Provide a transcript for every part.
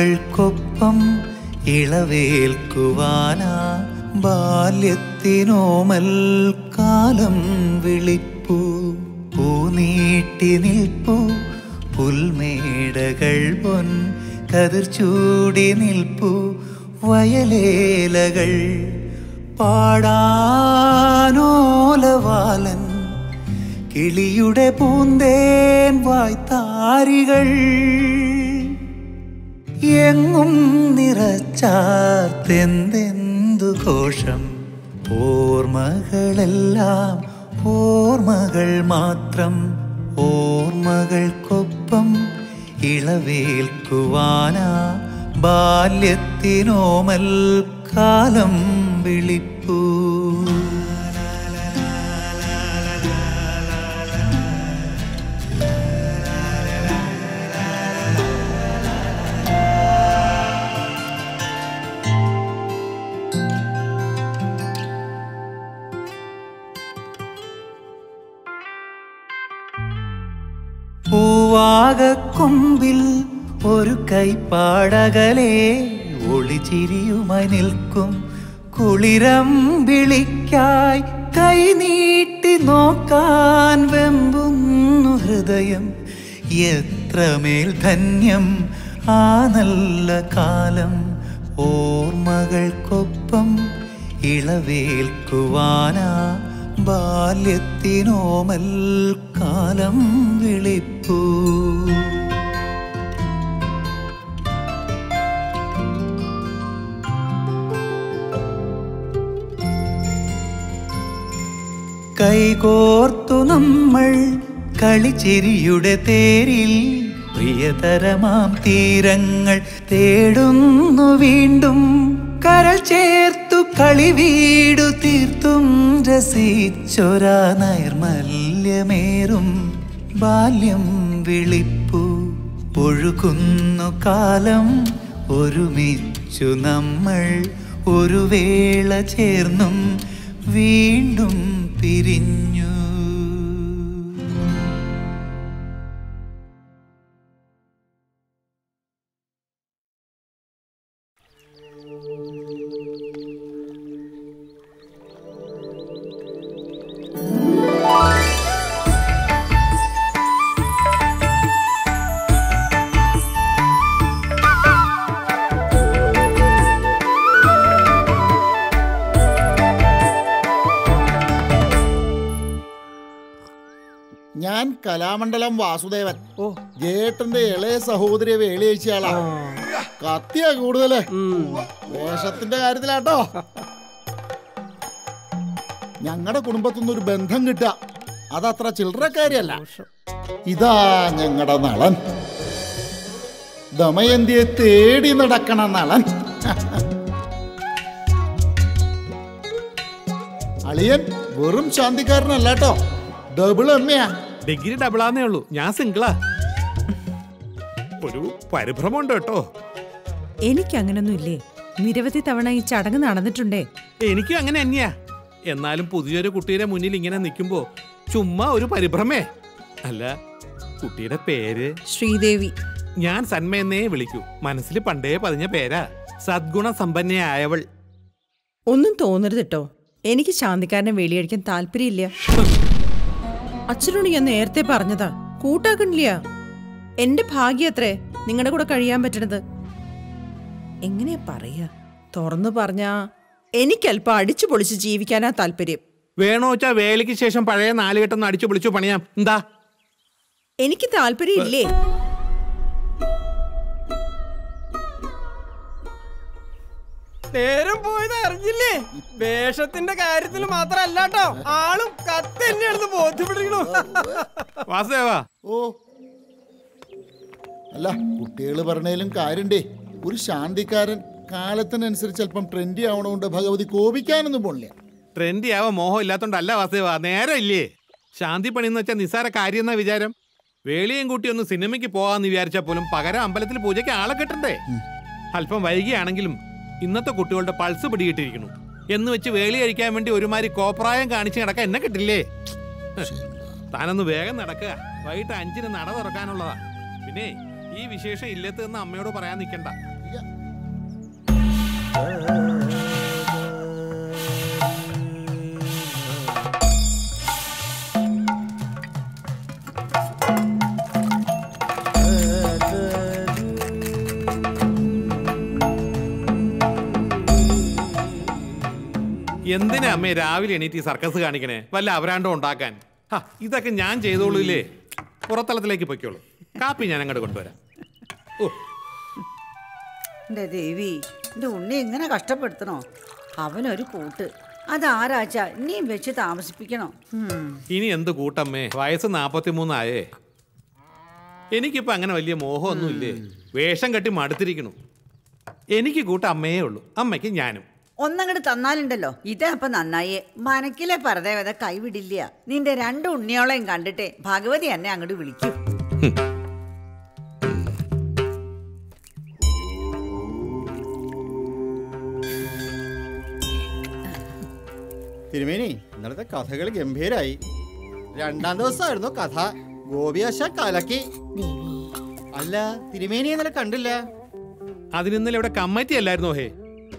ഓർമ്മകൾക്കൊപ്പം ഇളവേൽക്കുവാനാ ബാല്യത്തിനോമൽ കാലം വിളിപ്പൂ. പൂനീട്ടി നിൽപ്പൂ പുൽമേടകൾ പൊൻ കതിർ ചൂടി വയലേലകൾ. പാടാനോലവാലൻ കിളിയുടെ പൂന്തേൻ വായ്ത്താരികൾ. എങ്ങും നിറച്ചാർത്തെന്തെന്തു ഘോഷം? ഓർമ്മകളെല്ലാം ഓർമ്മകൾ മാത്രം ഓർമ്മകൾക്കൊപ്പം ഇളവേൽക്കുവാനാ ബാല്യത്തിനോമൽ കാലം വിളിപ്പൂ. പൂവാകക്കൊമ്പിൽ ഒരു കൈപ്പാടകലെ ഒളിച്ചിരിയുമായി നിൽക്കും. കുളിരം വിളിക്കായി കൈനീട്ടി നോക്കാൻ വെമ്പുന്നു ഹൃദയം. എത്രമേൽ ധന്യം ആ നല്ല കാലം. ഓർമ്മകൾക്കൊപ്പം ഇളവേൽക്കുവാനാ ബാല്യത്തിനോമൽ കാലം വിളിപ്പൂ. കൈകോർത്തു നമ്മൾ കളിച്ചിരിയുടെ തേരിൽ പ്രിയതരമാം തീരങ്ങൾ തേടുന്നു വീണ്ടും കരൾ ചേർത്തു കളി വീടു തീർത്തും രസിച്ചൊരാ നൈർമല്യമേറും ബാല്യം വിളിപ്പു. ഒഴുകുന്നു കാലം ഒരുമിച്ചു നമ്മൾ ഒരു വേള ചേർന്നും വീണ്ടും പിരിഞ്ഞു കലാമണ്ഡലം വാസുദേവൻ. ഓ. ജേട്ടന്റെ ഇളയ സഹോദരിയെ വേളിയേച്ചയാളാ കത്തിയാ കൂടുതൽ. വേഷത്തിന്റെ കാര്യത്തിലാട്ടോ. ഞങ്ങളുടെ കുടുംബത്തുനിന്ന് ഒരു ബന്ധം കിട്ടുക. അതത്ര ചില്ലറക്കാരിയല്ല. ഇതാ ഞങ്ങളുടെ നളൻ. ദമയന്തിയെ തേടി നടക്കണ നളൻ. അളിയൻ വെറും ശാന്തിക്കാരനല്ലാട്ടോ. ഡബിൾ എമ്മയാ ഡിഗ്രി ഡബിളാന്നേ ഉള്ളൂ. ഞാൻ സിംഗിളാ. ഒരു പരിഭ്രമമുണ്ട് കേട്ടോ. എനിക്ക് അങ്ങനൊന്നും ഇല്ലേ നിരവധി തവണ ഈ ചടങ്ങ് നടന്നിട്ടുണ്ടേ. എനിക്കും അങ്ങനെ തന്നെയാ. എന്നാലും പുതിയൊരു കുട്ടിയുടെ മുന്നിൽ ഇങ്ങനെ നിൽക്കുമ്പോ ചുമ്മാ ഒരു പരിഭ്രമേ. അല്ല കുട്ടിയുടെ പേര്? ശ്രീദേവി. ഞാൻ സന്മയെന്നേ വിളിക്കൂ. മനസ്സിൽ പണ്ടേ പതിഞ്ഞ പേരാ. സദ്ഗുണ സമ്പന്നയായവൾ ഒന്നും തോന്നരുത് കേട്ടോ. എനിക്ക് ശാന്തിക്കാരനെ വേലിയടിക്കാൻ താല്പര്യമില്ല. അച്ഛനോട് ഞാൻ നേരത്തെ പറഞ്ഞതാ. കൂട്ടാക്കണില്ല എന്റെ ഭാഗ്യത്രേ നിങ്ങളുടെ കൂടെ കഴിയാൻ പറ്റണത്. എങ്ങനെയാ പറയാ? തുറന്നു പറഞ്ഞാ എനിക്കല്പം അടിച്ചു പൊളിച്ച് ജീവിക്കാനാ താല്പര്യം. വേണോ വെച്ചാ വേലയ്ക്ക് ശേഷം പഴയ നാലുകെട്ടൊന്ന് അടിച്ചു പൊളിച്ചു പണിയാം. എന്താ? എനിക്ക് താല്പര്യം ഇല്ലേ നേരം പോയത് അറിഞ്ഞില്ലേ? വേഷത്തിന്റെ കാര്യത്തിൽ മാത്രല്ല കേട്ടോ ആളും കത്ത് തന്നെയാണെന്ന് ബോധ്യപ്പെട്ടിരിക്കണു വാസുദേവാ. ഓ. അല്ല കുട്ടികൾ പറഞ്ഞാലും കാര്യണ്ടേ. ഒരു ശാന്തിക്കാരൻ കാലത്തിനനുസരിച്ച് അല്പം ട്രെൻഡി ആവണോണ്ട് ഭഗവതി കോപിക്കാനൊന്നും പോണില്ല. ട്രെൻഡി ആവാൻ മോഹം ഇല്ലാത്തോണ്ടല്ല വാസുദേവ. നേരം ഇല്ലേ? ശാന്തി പണി എന്ന് വെച്ചാൽ നിസ്സാര കാര്യം എന്നാ വിചാരം? വേളിയും കൂട്ടി ഒന്ന് സിനിമയ്ക്ക് പോവാന്ന് വിചാരിച്ചാൽ പോലും പകരം അമ്പലത്തിൽ പൂജയ്ക്ക് ആളെ കിട്ടണ്ടേ? അല്പം വൈകിയാണെങ്കിലും ഇന്നത്തെ കുട്ടികളുടെ പൾസ് പിടികിട്ടിരിക്കുന്നു എന്ന് വെച്ച് വേളി കഴിക്കാൻ വേണ്ടി ഒരുമാതിരി കോപ്രായം കാണിച്ച് നടക്കാൻ എന്നെ കിട്ടില്ലേ? താനൊന്ന് വേഗം നടക്കുക വൈകിട്ട് അഞ്ചിന് നട തുറക്കാനുള്ളതാ. പിന്നെ ഈ ഈ വിശേഷം ഇല്ലത്ത് എന്ന് അമ്മയോട് പറയാൻ നിൽക്കണ്ട എന്തിനാ അമ്മേ രാവിലെ എണീറ്റ് ഈ സർക്കസ് കാണിക്കണേ? വല്ല അവരാണ്ടോ ഉണ്ടാക്കാൻ? ഇതൊക്കെ ഞാൻ ചെയ്തോളൂല്ലേ പുറത്തലത്തിലേക്ക് പൊയ്ക്കോളൂ. കാപ്പി ഞാൻ അങ്ങോട്ട് കൊണ്ടുവരാം ദേവി എന്റെ ഉണ്ണി ഇങ്ങനെ കഷ്ടപ്പെടുത്തണോ? അവനൊരു കൂട്ട്. അതാരാച്ച ഇനിയും വെച്ച് താമസിപ്പിക്കണോ. ഇനി എന്ത് കൂട്ടമ്മേ? വയസ്സ് നാപ്പത്തിമൂന്നായേ. എനിക്കിപ്പോ അങ്ങനെ വലിയ മോഹമൊന്നുമില്ലേ? വേഷം കെട്ടി മടുത്തിരിക്കണു. എനിക്ക് കൂട്ട അമ്മയേ ഉള്ളൂ. അമ്മയ്ക്ക് ഞാനും. ഒന്നങ്ങട് തന്നാലുണ്ടല്ലോ. ഇതേ അപ്പൊ നന്നായി. മനക്കിലെ പറദേവത കൈവിടില്ല. നിന്റെ രണ്ട് ഉണ്ണിയോളെയും കണ്ടിട്ടേ ഭഗവതി എന്നെ അങ്ങോട്ട് വിളിക്കും. തിരുമേനി ഇന്നലത്തെ കഥകൾ ഗംഭീരായി. രണ്ടാം ദിവസമായിരുന്നു കഥ. ഗോപിയാശ കലക്കി. അല്ല തിരുമേനി ഇന്നലെ കണ്ടില്ല? അതിനിന്നലെ ഇവിടെ കമ്മിറ്റി അല്ലായിരുന്നോ ഹേ?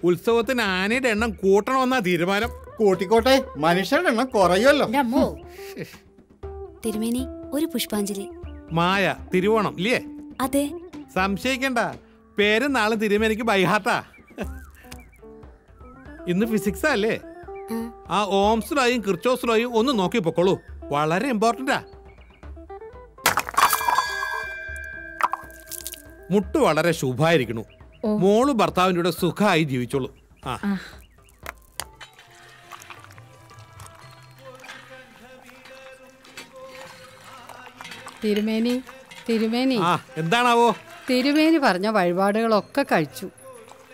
ഉത്സവത്തിന് ആനയുടെ എണ്ണം കൂട്ടണമെന്നാ തീരുമാനം. കൂട്ടിക്കോട്ടെ മനുഷ്യരുടെ എണ്ണം കുറയുമല്ലോ. തിരുമേനി ഒരു പുഷ്പാഞ്ജലി. മായ തിരുവോണം ഇല്ലേ? അതെ. സംശയിക്കണ്ട. പേരും നാളെ തിരുമേനിക്ക് ബൈഹാർട്ടാ. ഇന്ന് ഫിസിക്സ് അല്ലേ? ആ. ഓംസിലായും കിർച്ചോസിലായും ഒന്ന് നോക്കി പൊക്കോളൂ. വളരെ ഇമ്പോർട്ടന്റാ. മുട്ട് വളരെ ശുഭായിരിക്കണു. മോൾ ഭർത്താവിന്റെ കൂടെ സുഖമായി ജീവിച്ചോളൂ. ആ. തിരുമേനി തിരുമേനി. എന്താണാവോ? തിരുമേനി പറഞ്ഞ വഴിപാടുകളൊക്കെ കഴിച്ചു.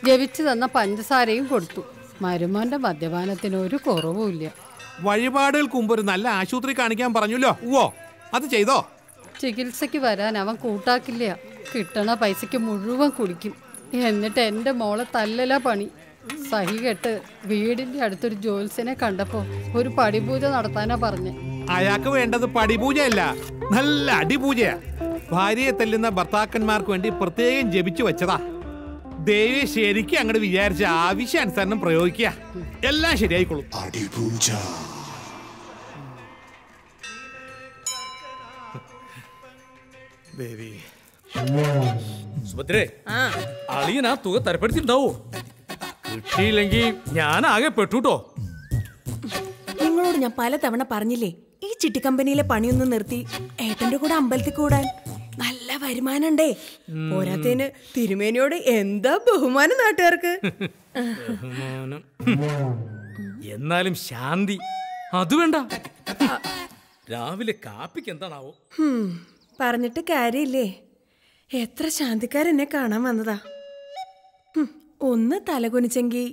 ജപിച്ചു തന്ന പഞ്ചസാരയും കൊടുത്തു. മരുമോന്റെ മദ്യപാനത്തിന് ഒരു കുറവുമില്ല. വഴിപാടുകൾക്ക് മുമ്പ് ഒരു നല്ല ആശുപത്രി കാണിക്കാൻ പറഞ്ഞല്ലോ. ഓ അത് ചെയ്തോ? ചികിത്സയ്ക്ക് വരാൻ അവൻ കൂട്ടാക്കില്ല. കിട്ടണ പൈസയ്ക്ക് മുഴുവൻ കുടിക്കും. എന്നിട്ട് എന്റെ മോളെ തല്ലല പണി. സഹി കെട്ട് വീടിന്റെ അടുത്തൊരു ജോത്സ്യനെ കണ്ടപ്പോ ഒരു പടിപൂജ നടത്താനാ പറഞ്ഞു. അയാൾക്ക് വേണ്ടത് പടിപൂജയല്ല നല്ല അടിപൂജയാ. ഭാര്യയെ തല്ലുന്ന ഭർത്താക്കന്മാർക്ക് വേണ്ടി പ്രത്യേകം ജപിച്ചു വെച്ചതാ. ദേവി ശരിക്കും അങ്ങോട്ട് വിചാരിച്ച ആവശ്യാനുസരണം പ്രയോഗിക്കുക. എല്ലാം ശരിയായിക്കോളും. ദേവി സുഭദ്രേ അളിയൻ ആ തുക തരപ്പെടുത്തിണ്ടാവോ കിട്ടിയില്ലെങ്കിൽ ഞാൻ ആകെ പെട്ടുട്ടോ. നിങ്ങളോട് ഞാൻ പലതവണ പറഞ്ഞില്ലേ ഈ ചിട്ടി കമ്പനിയിലെ പണിയൊന്നും നിർത്തി ഏട്ടന്റെ കൂടെ അമ്പലത്തിൽ കൂടാൻ. നല്ല വരുമാനണ്ടേ. പോരാത്തേന് തിരുമേനിയോട് എന്താ ബഹുമാനം നാട്ടുകാർക്ക്. എന്നാലും ശാന്തി അത് വേണ്ട. രാവിലെ കാപ്പിക്ക് എന്താണാവോ? പറഞ്ഞിട്ട് കാര്യമില്ലേ. എത്ര ശാന്തിക്കാരെന്നെ കാണാൻ വന്നതാ. ഒന്ന് തലകുനിച്ചെങ്കി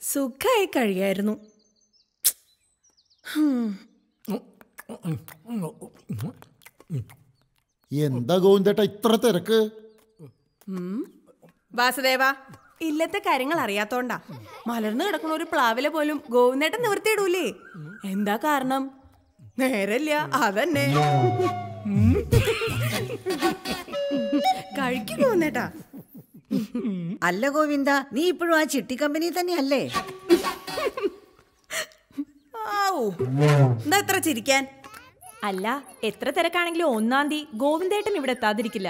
സുഖമായി കഴിയായിരുന്നു. എന്താ ഗോവിന്ദേട്ട ഇത്ര തിരക്ക്. വാസുദേവ ഇല്ലത്തെ കാര്യങ്ങൾ അറിയാത്തോണ്ടാ. മലർന്നു കിടക്കുന്ന ഒരു പ്ലാവിലെ പോലും ഗോവിന്ദേട്ടൻ നിവർത്തിയിടൂലേ എന്താ കാരണം? നേരല്ല അതന്നെ. കഴിക്കും ഗോവിന്ദേട്ടാ അല്ല ഗോവിന്ദ നീ ഇപ്പോഴും ആ ചിട്ടി കമ്പനി തന്നെയല്ലേ? എന്താ എത്ര ചിരിക്കാൻ? അല്ല എത്ര തിരക്കാണെങ്കിലും ഒന്നാം തീയതി ഗോവിന്ദേട്ടൻ ഇവിടെ എത്താതിരിക്കില്ല.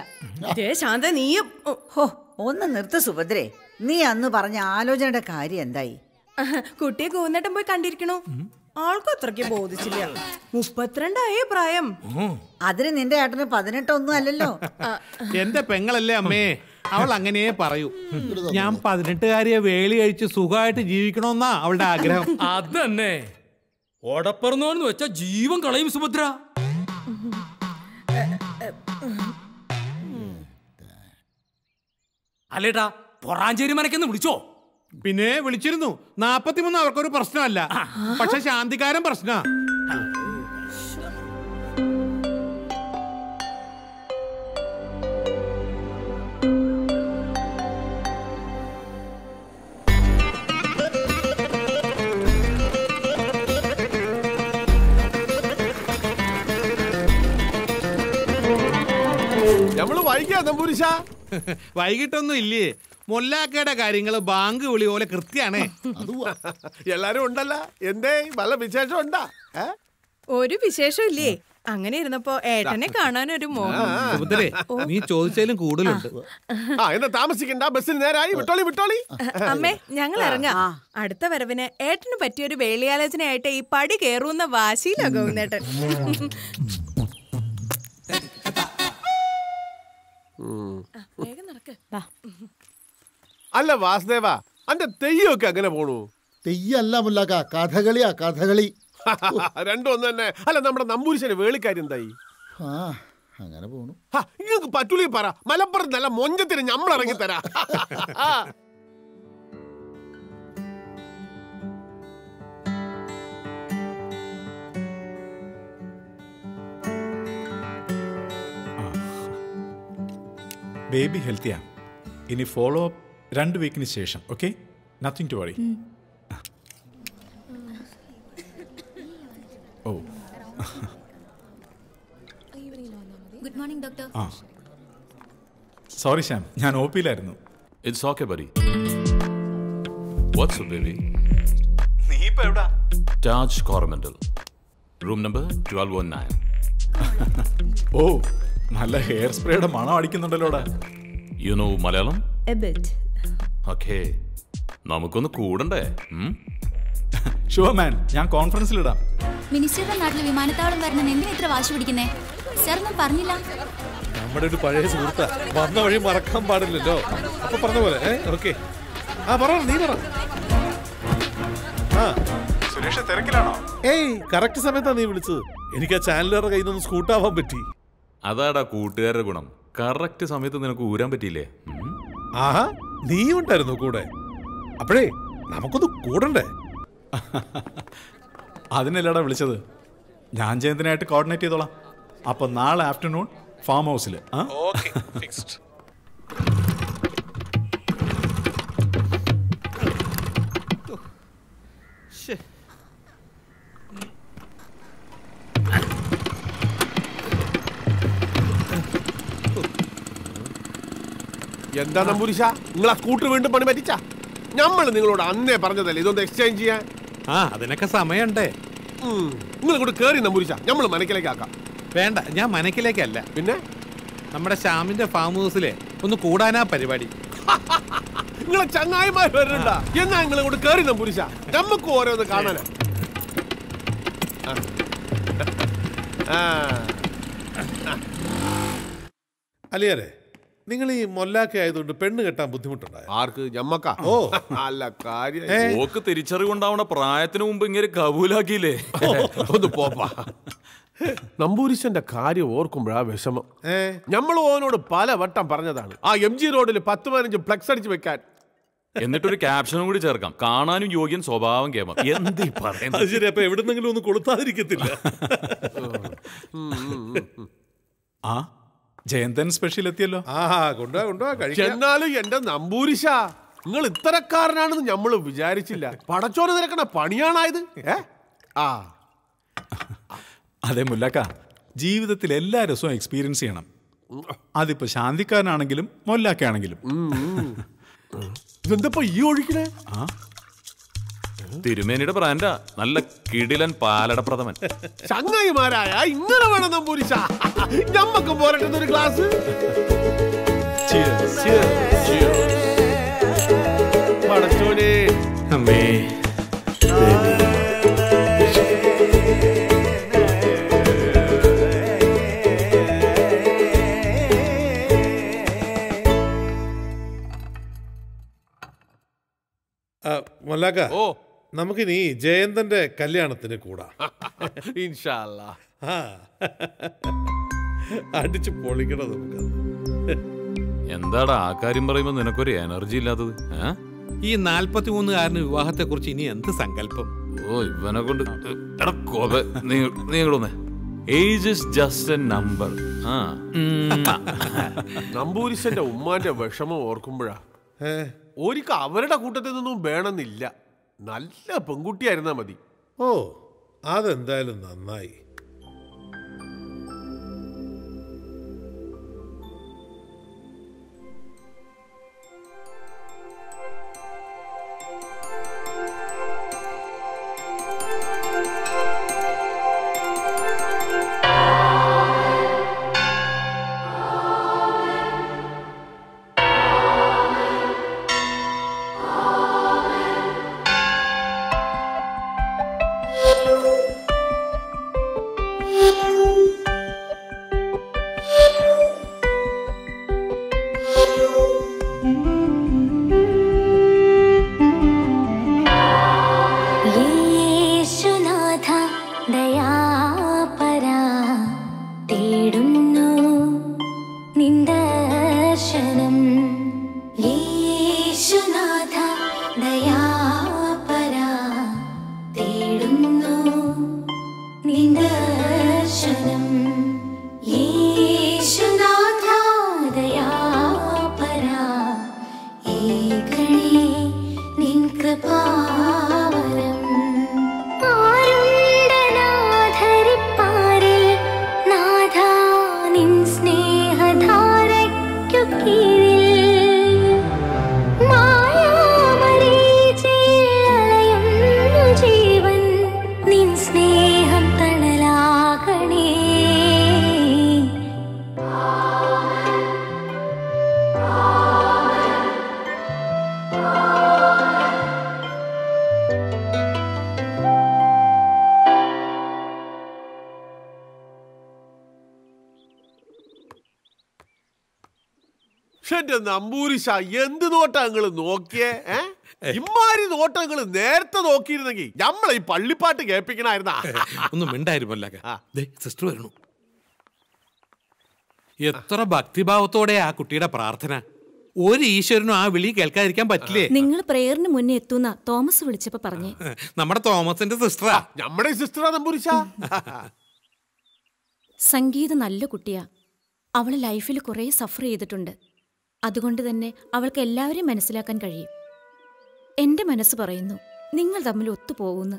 ദേ ശാന്ത നീയും ഹോ ഒന്ന് നിർത്ത് സുഭദ്രേ. നീ അന്ന് പറഞ്ഞ ആലോചനയുടെ കാര്യം എന്തായി? കുട്ടിയെ ഗോവിന്ദേട്ടൻ പോയി കണ്ടിരിക്കണു. ആൾക്കും അത്രയ്ക്ക് ബോധിച്ചില്ല. മുപ്പത്തിരണ്ടായേ പ്രായം. അതിന് നിന്റെ ഏട്ടന് പതിനെട്ടൊന്നും അല്ലല്ലോ. എന്റെ പെങ്ങളല്ലേ അമ്മേ? അവൾ അങ്ങനെ പറയൂ. ഞാൻ പതിനെട്ടുകാരിയെ വേളി കഴിച്ച് സുഖമായിട്ട് ജീവിക്കണമെന്നാ അവളുടെ ആഗ്രഹം. അതന്നെ. ഓടപ്പറന്നോന്ന് വെച്ച ജീവൻ കളയും സുഭദ്ര. അല്ലേട്ടാ പൊറാഞ്ചേരി മനക്കെന്ന് വിളിച്ചോ. പിന്നെ വിളിച്ചിരുന്നു. നാപ്പത്തിമൂന്ന് അവർക്കൊരു പ്രശ്നമല്ല. പക്ഷെ ശാന്തിക്കാരൻ പ്രശ്ന. നമ്മൾ വൈകിയ നമ്പൂരിശ വൈകിട്ടൊന്നും ഇല്ലേ. മൊല്ലാക്കയുടെ കാര്യങ്ങൾ ബാങ്ക് വിളി പോലെ കൃത്യാണേ. എല്ലാരും ഉണ്ടല്ല. എന്തേ നല്ല വിശേഷം ഉണ്ടാ? ഒരു വിശേഷം ഇല്ലേ? അങ്ങനെ ഇരുന്നപ്പോ ഏട്ടനെ കാണാൻ ഒരു നീ ചോദിച്ചാലും കൂടുതലുണ്ട്. ആ. എന്നാ താമസിക്കണ്ട. ബസ്സിന് നേരായി. വിട്ടോളി വിട്ടോളി. അമ്മേ ഞങ്ങൾ ഇറങ്ങാം. അടുത്ത വരവിന് ഏട്ടന് പറ്റിയ ഒരു വേളിയാലോചനയായിട്ട് ഈ പടി കേറുന്ന വാശിയിലാ ഗോവിന്ദേട്ടൻ വേഗം നടക്ക്. അല്ല വാസുദേവ അന്റെ തെയ്യമൊക്കെ അങ്ങനെ പോണു? തെയ്യല്ല മുല്ലാക്ക കഥകളിയാ കഥകളി. രണ്ടും ഒന്ന് തന്നെ. അല്ല നമ്മുടെ നമ്പൂരിശന്റെ വേളിക്കാരി എന്തായി? ആ അങ്ങനെ പോണു. നിങ്ങൾക്ക് പറ്റൂലി പറ. മലപ്പുറത്ത് നല്ല മൊഞ്ചത്തിന് നമ്മൾ ഇറങ്ങി തരാ. ബേബി ഹെൽത്തിയാ ഇനി ഫോളോ അപ്പ് രണ്ട് വീക്കിന് ശേഷം okay nothing to worry oh. Good morning doctor ആ. സോറി ശ്യാം ഞാൻ ഒ പിയിലായിരുന്നു ഇറ്റ്സ് ഓക്കെ ബരി വാട്സ് ബേബി നീ ഇപ്പോ എവിടാ? Taj Coromandel room number twelve one nine ഓ നല്ല ഹെയർ സ്പ്രേയുടെ മണം അടിക്കുന്നുണ്ടല്ലോടാ. You know Malayalam a bit. Okay. നമുക്കൊന്ന് കൂടണ്ടേ? ഷുവർ മാൻ ഞാൻ കോൺഫറൻസിലിടാം മിനിസ്റ്ററുടെ നാട്ടിൽ വിമാനത്താവളം വരണം. എന്തിനാ ഇത്ര വാശി പിടിക്കുന്നേ? സാർ പറഞ്ഞില്ല. നമ്മുടെ ഒരു പഴയ സുഹൃത്താ. വന്ന വഴി മറക്കാൻ പാടില്ലല്ലോ. അപ്പൊ പറഞ്ഞ പോലെ ഓക്കെ. ആ പറ നീ പറ. ആ. സുരേഷ് തിരക്കിലാണോ? ഏയ് കറക്റ്റ് സമയത്താ നീ വിളിച്ചത്. എനിക്ക് ആ ചാനലുകാരുടെ കയ്യിൽ നിന്ന് സ്കൂട്ടാവാൻ പറ്റി. അതാടാ കൂട്ടുകാരുടെ ഗുണം. കറക്റ്റ് സമയത്ത് നിനക്ക് ഊരാൻ പറ്റിയില്ലേ? ആഹാ. നീ ഉണ്ടായിരുന്നു കൂടെ. അപ്പോഴേ നമുക്കൊന്ന് കൂടണ്ടേ? അതിനല്ലടാ വിളിച്ചത്. ഞാൻ ജയന്തിനായിട്ട് കോർഡിനേറ്റ് ചെയ്തോളാം. അപ്പൊ നാളെ ആഫ്റ്റർനൂൺ ഫാം ഹൗസിൽ ആ? ഓക്കെ ഫിക്സ്ഡ് എന്താ നമ്പൂരിശ നിങ്ങൾ ആ സ്കൂട്ടർ വീണ്ടും പണി പറ്റിച്ച? നമ്മൾ നിങ്ങളോട് അന്നേ പറഞ്ഞതല്ലേ ഇതൊന്ന് എക്സ്ചേഞ്ച് ചെയ്യാൻ? ആ അതിനൊക്കെ സമയമുണ്ടേ. നിങ്ങൾ ഇങ്ങോട്ട് കേറി നമ്പൂരിശ നമ്മൾ മനക്കിലേക്ക് ആക്കാം. വേണ്ട ഞാൻ മനക്കിലേക്കല്ല. പിന്നെ? നമ്മുടെ ശ്യാമിന്റെ ഫാം ഹൗസിലെ ഒന്ന് കൂടാനാ പരിപാടി. നിങ്ങളെ ചങ്ങായിമാർ വരുന്നുണ്ടാ? എന്നാ നിങ്ങൾ കൂടെ കേറി നമ്പൂരിശ നമുക്ക് ഓരോന്ന് കാണാനാ. ആ. നിങ്ങൾ ഈ മൊല്ലാക്ക ആയതുകൊണ്ട് പെണ്ണ് കെട്ടാൻ ബുദ്ധിമുട്ടുണ്ടായോ? ആർക്ക്? ഞമ്മക്ക? ഓ. അല്ല കാര്യം. ഓക്ക് തിരിച്ചറിവുണ്ടാവണ പ്രായത്തിന് മുമ്പ് ഇങ്ങനെ കബൂലാക്കിയില്ലേ? ഒന്ന് പോപ്പാ. നമ്പൂരിശന്റെ കാര്യം ഓർക്കുമ്പോഴാ വിഷമം. നമ്മൾ ഓനോട് പല വട്ടം പറഞ്ഞതാണ്. ആ എം ജി റോഡിൽ പത്ത് പതിനഞ്ച് ഫ്ലെക്സ് അടിച്ച് വെക്കാൻ. എന്നിട്ടൊരു ക്യാപ്ഷനും കൂടി ചേർക്കാം. കാണാനും യോഗ്യൻ സ്വഭാവം കേമം. എന്തീ പറയുന്നത്? ശരി അപ്പൊ എവിടുന്നെങ്കിലും ഒന്ന് കൊളുത്താതിരിക്കത്തില്ല. ആ? ജയന്തൻ സ്പെഷ്യൽ എത്തിയല്ലോ ആ കൊണ്ടുവാ കൊണ്ടുവാ കഴിക്കാം. എന്നാലും എന്റെ നമ്പൂരിശ നിങ്ങൾ ഇത്തരക്കാരനാണെന്ന് നമ്മൾ വിചാരിച്ചില്ല. പടച്ചോറ് നിരക്കണ പണിയാണായത് ഏ? ആ. അതെ മുല്ലക്ക ജീവിതത്തിൽ എല്ലാ രസവും എക്സ്പീരിയൻസ് ചെയ്യണം. അതിപ്പോ ശാന്തിക്കാരനാണെങ്കിലും മൊല്ലാക്കാണെങ്കിലും ഇതെന്തപ്പോ ഈ ഒഴിക്കണേ ആ. തിരുമേനിയുടെ ബ്രാൻഡാ. നല്ല കിടിലൻ പാലട പ്രഥമൻ ചങ്ങായിമാരായ ഇങ്ങനെ വേണം നമ്പൂരിശ. ഞമ്മക്ക് പോരട്ടെ ഒരു ഗ്ലാസ്. പടച്ചോനെ അമ്മേ ആ, മൊല്ലാക്ക. ഓ. നമുക്കിനി ജയന്തന്റെ കല്യാണത്തിന് കൂടാം. അടിച്ചു ആ. അടിച്ച് പൊളിക്കണം നമുക്ക്? എന്താടാ ആ കാര്യം പറയുമ്പോ നിനക്കൊരു എനർജി ഇല്ലാത്തത്? ഏ? ഈ നാൽപ്പത്തിമൂന്നുകാരന് വിവാഹത്തെ കുറിച്ച് ഇനി എന്ത് സങ്കല്പം? ഓ ഇവനെ കൊണ്ട് എടാ കോപ നീ നീ ഇങ്ങോട്ട് age is just a number ആ നമ്പൂരിശന്റെ ഉമ്മാന്റെ വിഷമം ഓർക്കുമ്പോഴാ ഒരിക്കൽ അവരുടെ കൂട്ടത്തിൽ നിന്നും വേണമെന്നില്ല. നല്ല പെൺകുട്ടിയായിരുന്നാ മതി. ഓ അതെന്തായാലും നന്നായി. നമ്പൂരിശ എന്ത് നോട്ടാ നിങ്ങൾ നോക്കിയേ? ഏ? ഇമ്മാരി നോട്ടം നിങ്ങൾ നേരത്തെ നോക്കിയിരുന്നെങ്കിൽ നമ്മളെ ഈ പള്ളിപ്പാട്ട് കേൾപ്പിക്കണായിരുന്ന? ഒന്നും മിണ്ടായിരുന്നല്ല സിസ്റ്റർ വരണു. എത്ര ഭക്തിഭാവത്തോടെ ആ കുട്ടിയുടെ പ്രാർത്ഥന. ഒരു ഈശ്വരനും ആ വിളി കേൾക്കാതിരിക്കാൻ പറ്റില്ലേ? നിങ്ങൾ പ്രേയറിന് മുന്നേ എത്തുന്ന തോമസ് വിളിച്ചപ്പോ പറഞ്ഞേ. നമ്മുടെ തോമസിന്റെ സിസ്റ്ററാ. നമ്മുടെ സിസ്റ്ററാ നമ്പൂരിശ സംഗീത നല്ല കുട്ടിയാ. അവൾ ലൈഫിൽ കുറെ സഫർ ചെയ്തിട്ടുണ്ട്. അതുകൊണ്ട് തന്നെ അവൾക്ക് എല്ലാവരെയും മനസ്സിലാക്കാൻ കഴിയും. എന്റെ മനസ്സ് പറയുന്നു നിങ്ങൾ തമ്മിൽ ഒത്തുപോകുന്നു.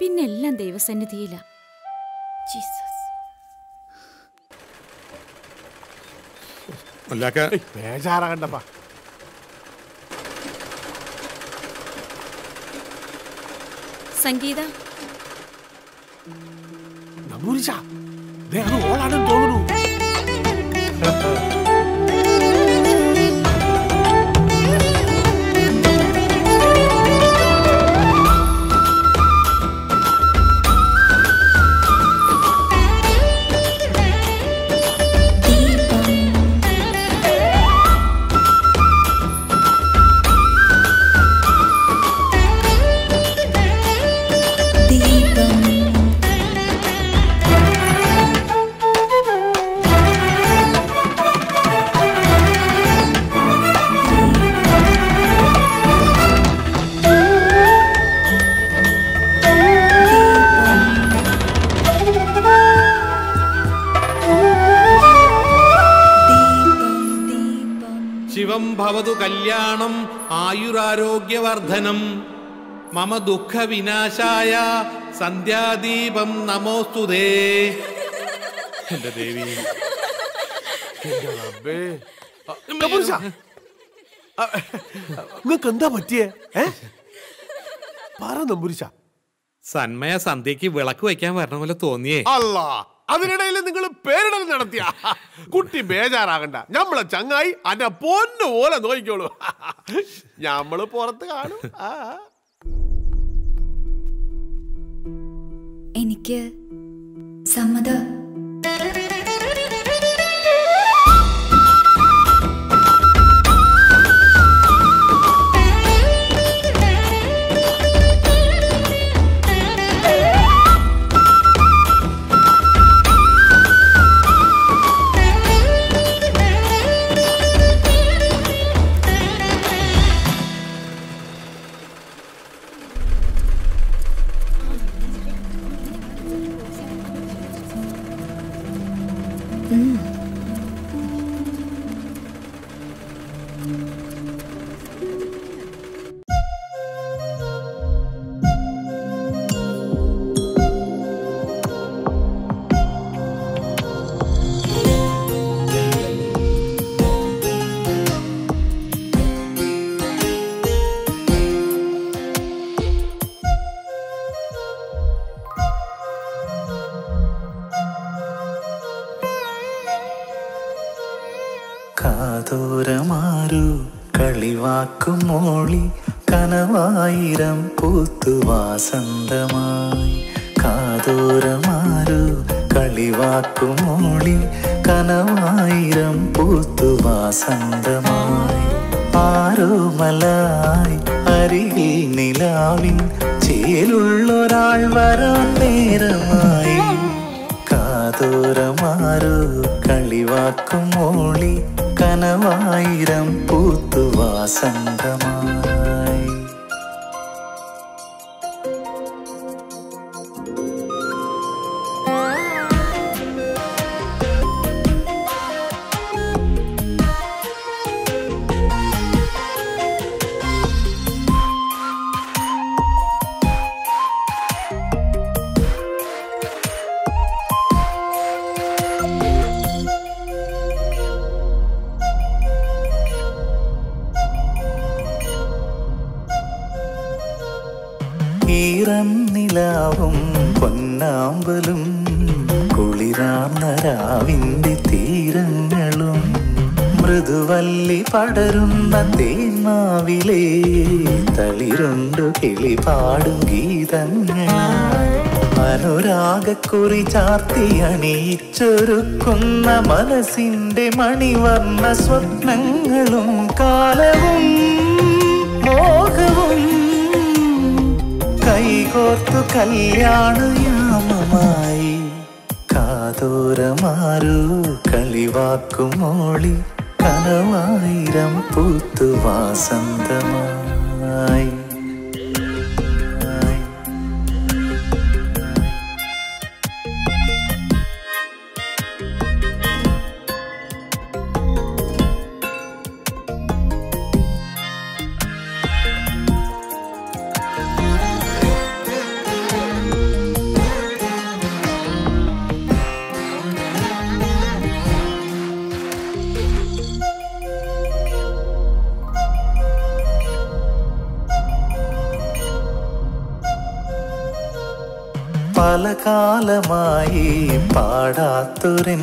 പിന്നെ എല്ലാം ദൈവസന്നിധിയില. ജീസസ്. ബേജാറാകണ്ടപ്പാ സംഗീത. തോന്നുന്നു. ആയുരാരോഗ്യവർദ്ധനം. മമ ദുഃഖ വിനാശായ സന്ധ്യാദീപം നമോസ്തുതേ എന്റെ ദേവി. നിങ്ങൾക്ക് എന്താ പറ്റിയേ? പറ നമ്പൂരിശ സന്മയ സന്ധ്യക്ക് വിളക്ക് വയ്ക്കാൻ വരണ പോലെ തോന്നിയേ. അല്ല അതിനിടയിൽ നിങ്ങൾ പേരിടൽ നടത്തിയ. കുട്ടി ബേജാറാകണ്ട. നമ്മളെ ചങ്ങായി അന്നെ പൊന്നു പോലെ നോക്കിക്കോളൂ. ഞമ്മൾ പുറത്ത് കാണും. എനിക്ക് സമ്മതം. കളിവാക്കും മോളി കനവായിരം പൂത്തു വാസന്തമായി കാതോരമാരു കളിവാക്കുമോളി കനവായിരം പൂത്തു വാസന്തമായി ആരോമലായി അരികിൽ നിലാവിൻ ചേലുള്ളൊരാൾ വരാൻ നേരമായി. കാതോരമാരോ കളിവാക്കും മോളി കനവായിരം പൂത്തു വാസന്തമായി അനുരാഗക്കുറി ചാർത്തി അണിയിച്ചൊരുക്കുന്ന മനസ്സിന്റെ മണിവർണ സ്വപ്നങ്ങളും കാലവും മോഹവും. കൈകോർത്തു കല്യാണയാമമായി കാതോരമാരു കളിവാക്കുമോളി കനവായിരം പൂത്തു വാസന്തമായി പാടാത്തൊരൻ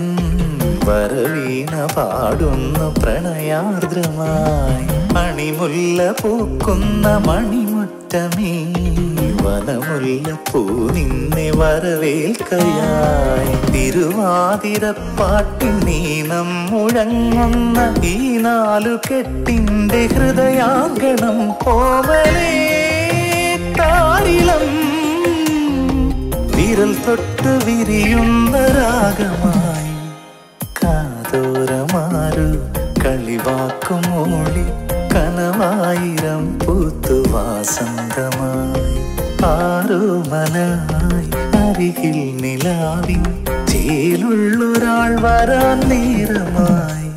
വരവീണ പാടുന്ന പ്രണയാർദ്രമായി മണിമുല്ല പൂക്കുന്ന മണിമുറ്റമേ വനമുല്ല പൂ നിന്നെ വരവേൽക്കയായി. തിരുവാതിരപ്പാട്ടിൽ നീനം മുഴങ്ങുന്ന ഈ നാലു കെട്ടിന്റെ ഹൃദയാങ്കണം പോവലേ വിരൽ തൊട്ട് വിരിയുന്ന രാഗമായി കാതോരമാറു കളിവാക്കും ഓളി കനവായിരം പൂത്തു വാസന്തമായി. ആരോ മനായി അരികിൽ നിലാവിൻ ചേലുള്ളൊരാൾ വരാൻ നേരമായി.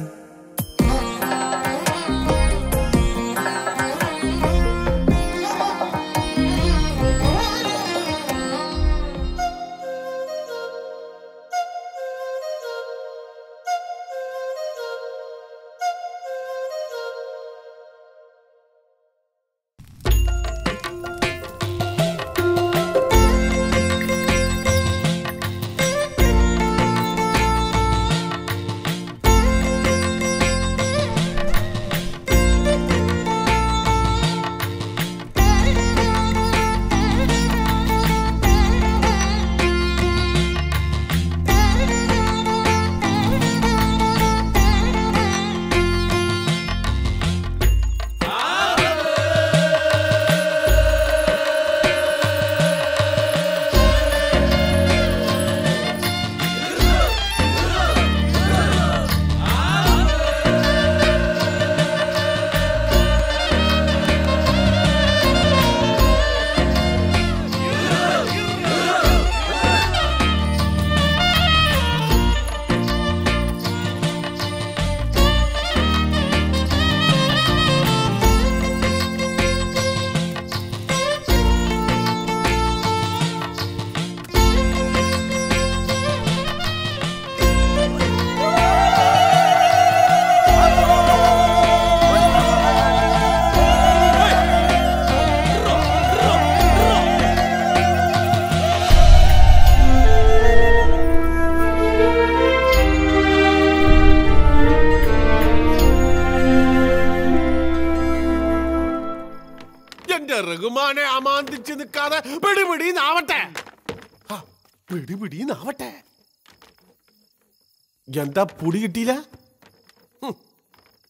എന്താ പുടി കിട്ടിയില്ല?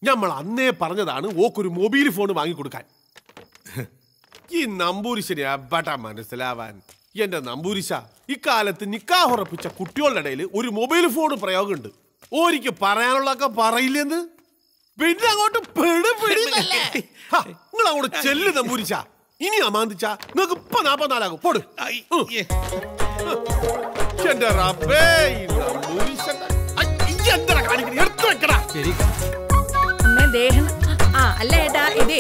നമ്മൾ അന്നേ പറഞ്ഞതാണ് ഓക്കൊരു മൊബൈൽ ഫോൺ വാങ്ങിക്കൊടുക്കാൻ. ഈ നമ്പൂരിശനെ എവിടെ മനസ്സിലാവാൻ. എന്റെ നമ്പൂരിശ ഇക്കാലത്ത് നിക്കാഹുറപ്പിച്ച കുട്ടികളുടെ ഇടയിൽ ഒരു മൊബൈൽ ഫോൺ പ്രയോഗമുണ്ട്. ഓരിക്ക് പറയാനുള്ളതൊക്കെ പറയില്ലെന്ന്? പിന്നെ അങ്ങോട്ട് പിടി നിങ്ങൾ അങ്ങോട്ട് ചെല്ല് നമ്പൂരിശ ഇനി അമാന്തിച്ച നിങ്ങൾക്ക് ഇപ്പൊ നാപ്പത്തിനാലാകും. പോട്. എന്റെ റബ്ബേ ഈ അമ്മേ ദേഹം. ആ അല്ല ഏട്ടാ ഇതേ.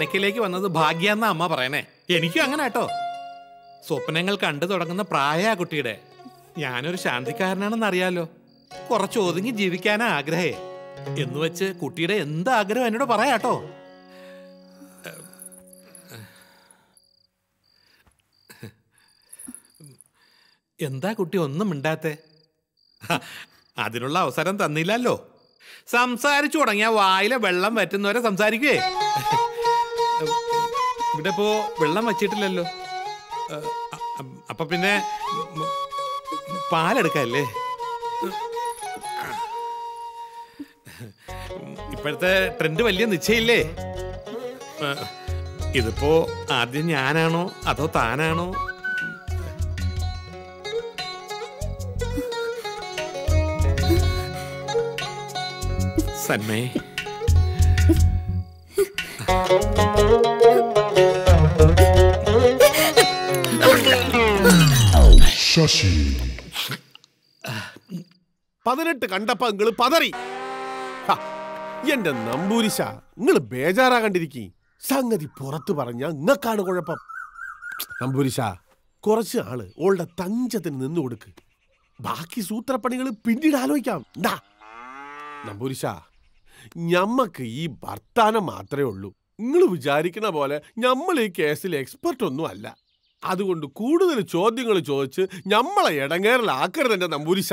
കുട്ടി മനക്കിലേക്ക് വന്നത് ഭാഗ്യാന്ന അമ്മ പറയണേ. എനിക്കും അങ്ങനെ കേട്ടോ. സ്വപ്നങ്ങൾ കണ്ടു തുടങ്ങുന്ന പ്രായ കുട്ടിയുടെ. ഞാനൊരു ശാന്തിക്കാരനാണെന്ന് അറിയാലോ കുറച്ച് ഒതുങ്ങി ജീവിക്കാനാ ആഗ്രഹേ. എന്ന് വെച്ച് കുട്ടിയുടെ എന്ത് ആഗ്രഹം എന്നോട് പറയാട്ടോ എന്താ കുട്ടി ഒന്നും മിണ്ടാത്തെ? അതിനുള്ള അവസരം തന്നില്ലല്ലോ. സംസാരിച്ചു തുടങ്ങിയ വായിലെ വെള്ളം വറ്റുന്നവരെ സംസാരിക്കുവേ. ഇവിടെ ഇപ്പോ വെള്ളം വച്ചിട്ടില്ലല്ലോ. അപ്പൊ പിന്നെ പാലെടുക്കല്ലേ? ഇപ്പോഴത്തെ ട്രെൻഡ് വലിയ നിശ്ചയില്ലേ ഇതിപ്പോ ആദ്യം ഞാനാണോ? അതോ താനാണോ? സന്മേ. ശശി. പതിനെട്ട് കണ്ടപ്പോ നിങ്ങൾ പതറി. എന്റെ നമ്പൂരിശ നിങ്ങൾ ബേജാറാകണ്ടിരിക്കി സംഗതി പുറത്തു പറഞ്ഞ നിങ്ങൾക്കാണ് കുഴപ്പം. നമ്പൂരിശ കുറച്ച് ആൾ ഓളുടെ തഞ്ചത്തിന് നിന്നു കൊടുക്ക്. ബാക്കി സൂത്രപ്പണികൾ പിന്നീട് ആലോചിക്കാം. എന്താ നമ്പൂരിശ ഞമ്മക്ക് ഈ വർത്താനം മാത്രമേ ഉള്ളൂ. നിങ്ങൾ വിചാരിക്കുന്ന പോലെ നമ്മൾ ഈ കേസിൽ എക്സ്പെർട്ട് ഒന്നും അല്ല. അതുകൊണ്ട് കൂടുതൽ ചോദ്യങ്ങൾ ചോദിച്ച് ഞമ്മളെ ഇടങ്ങേറിലാക്കരുത് എന്റെ നമ്പൂരിശ.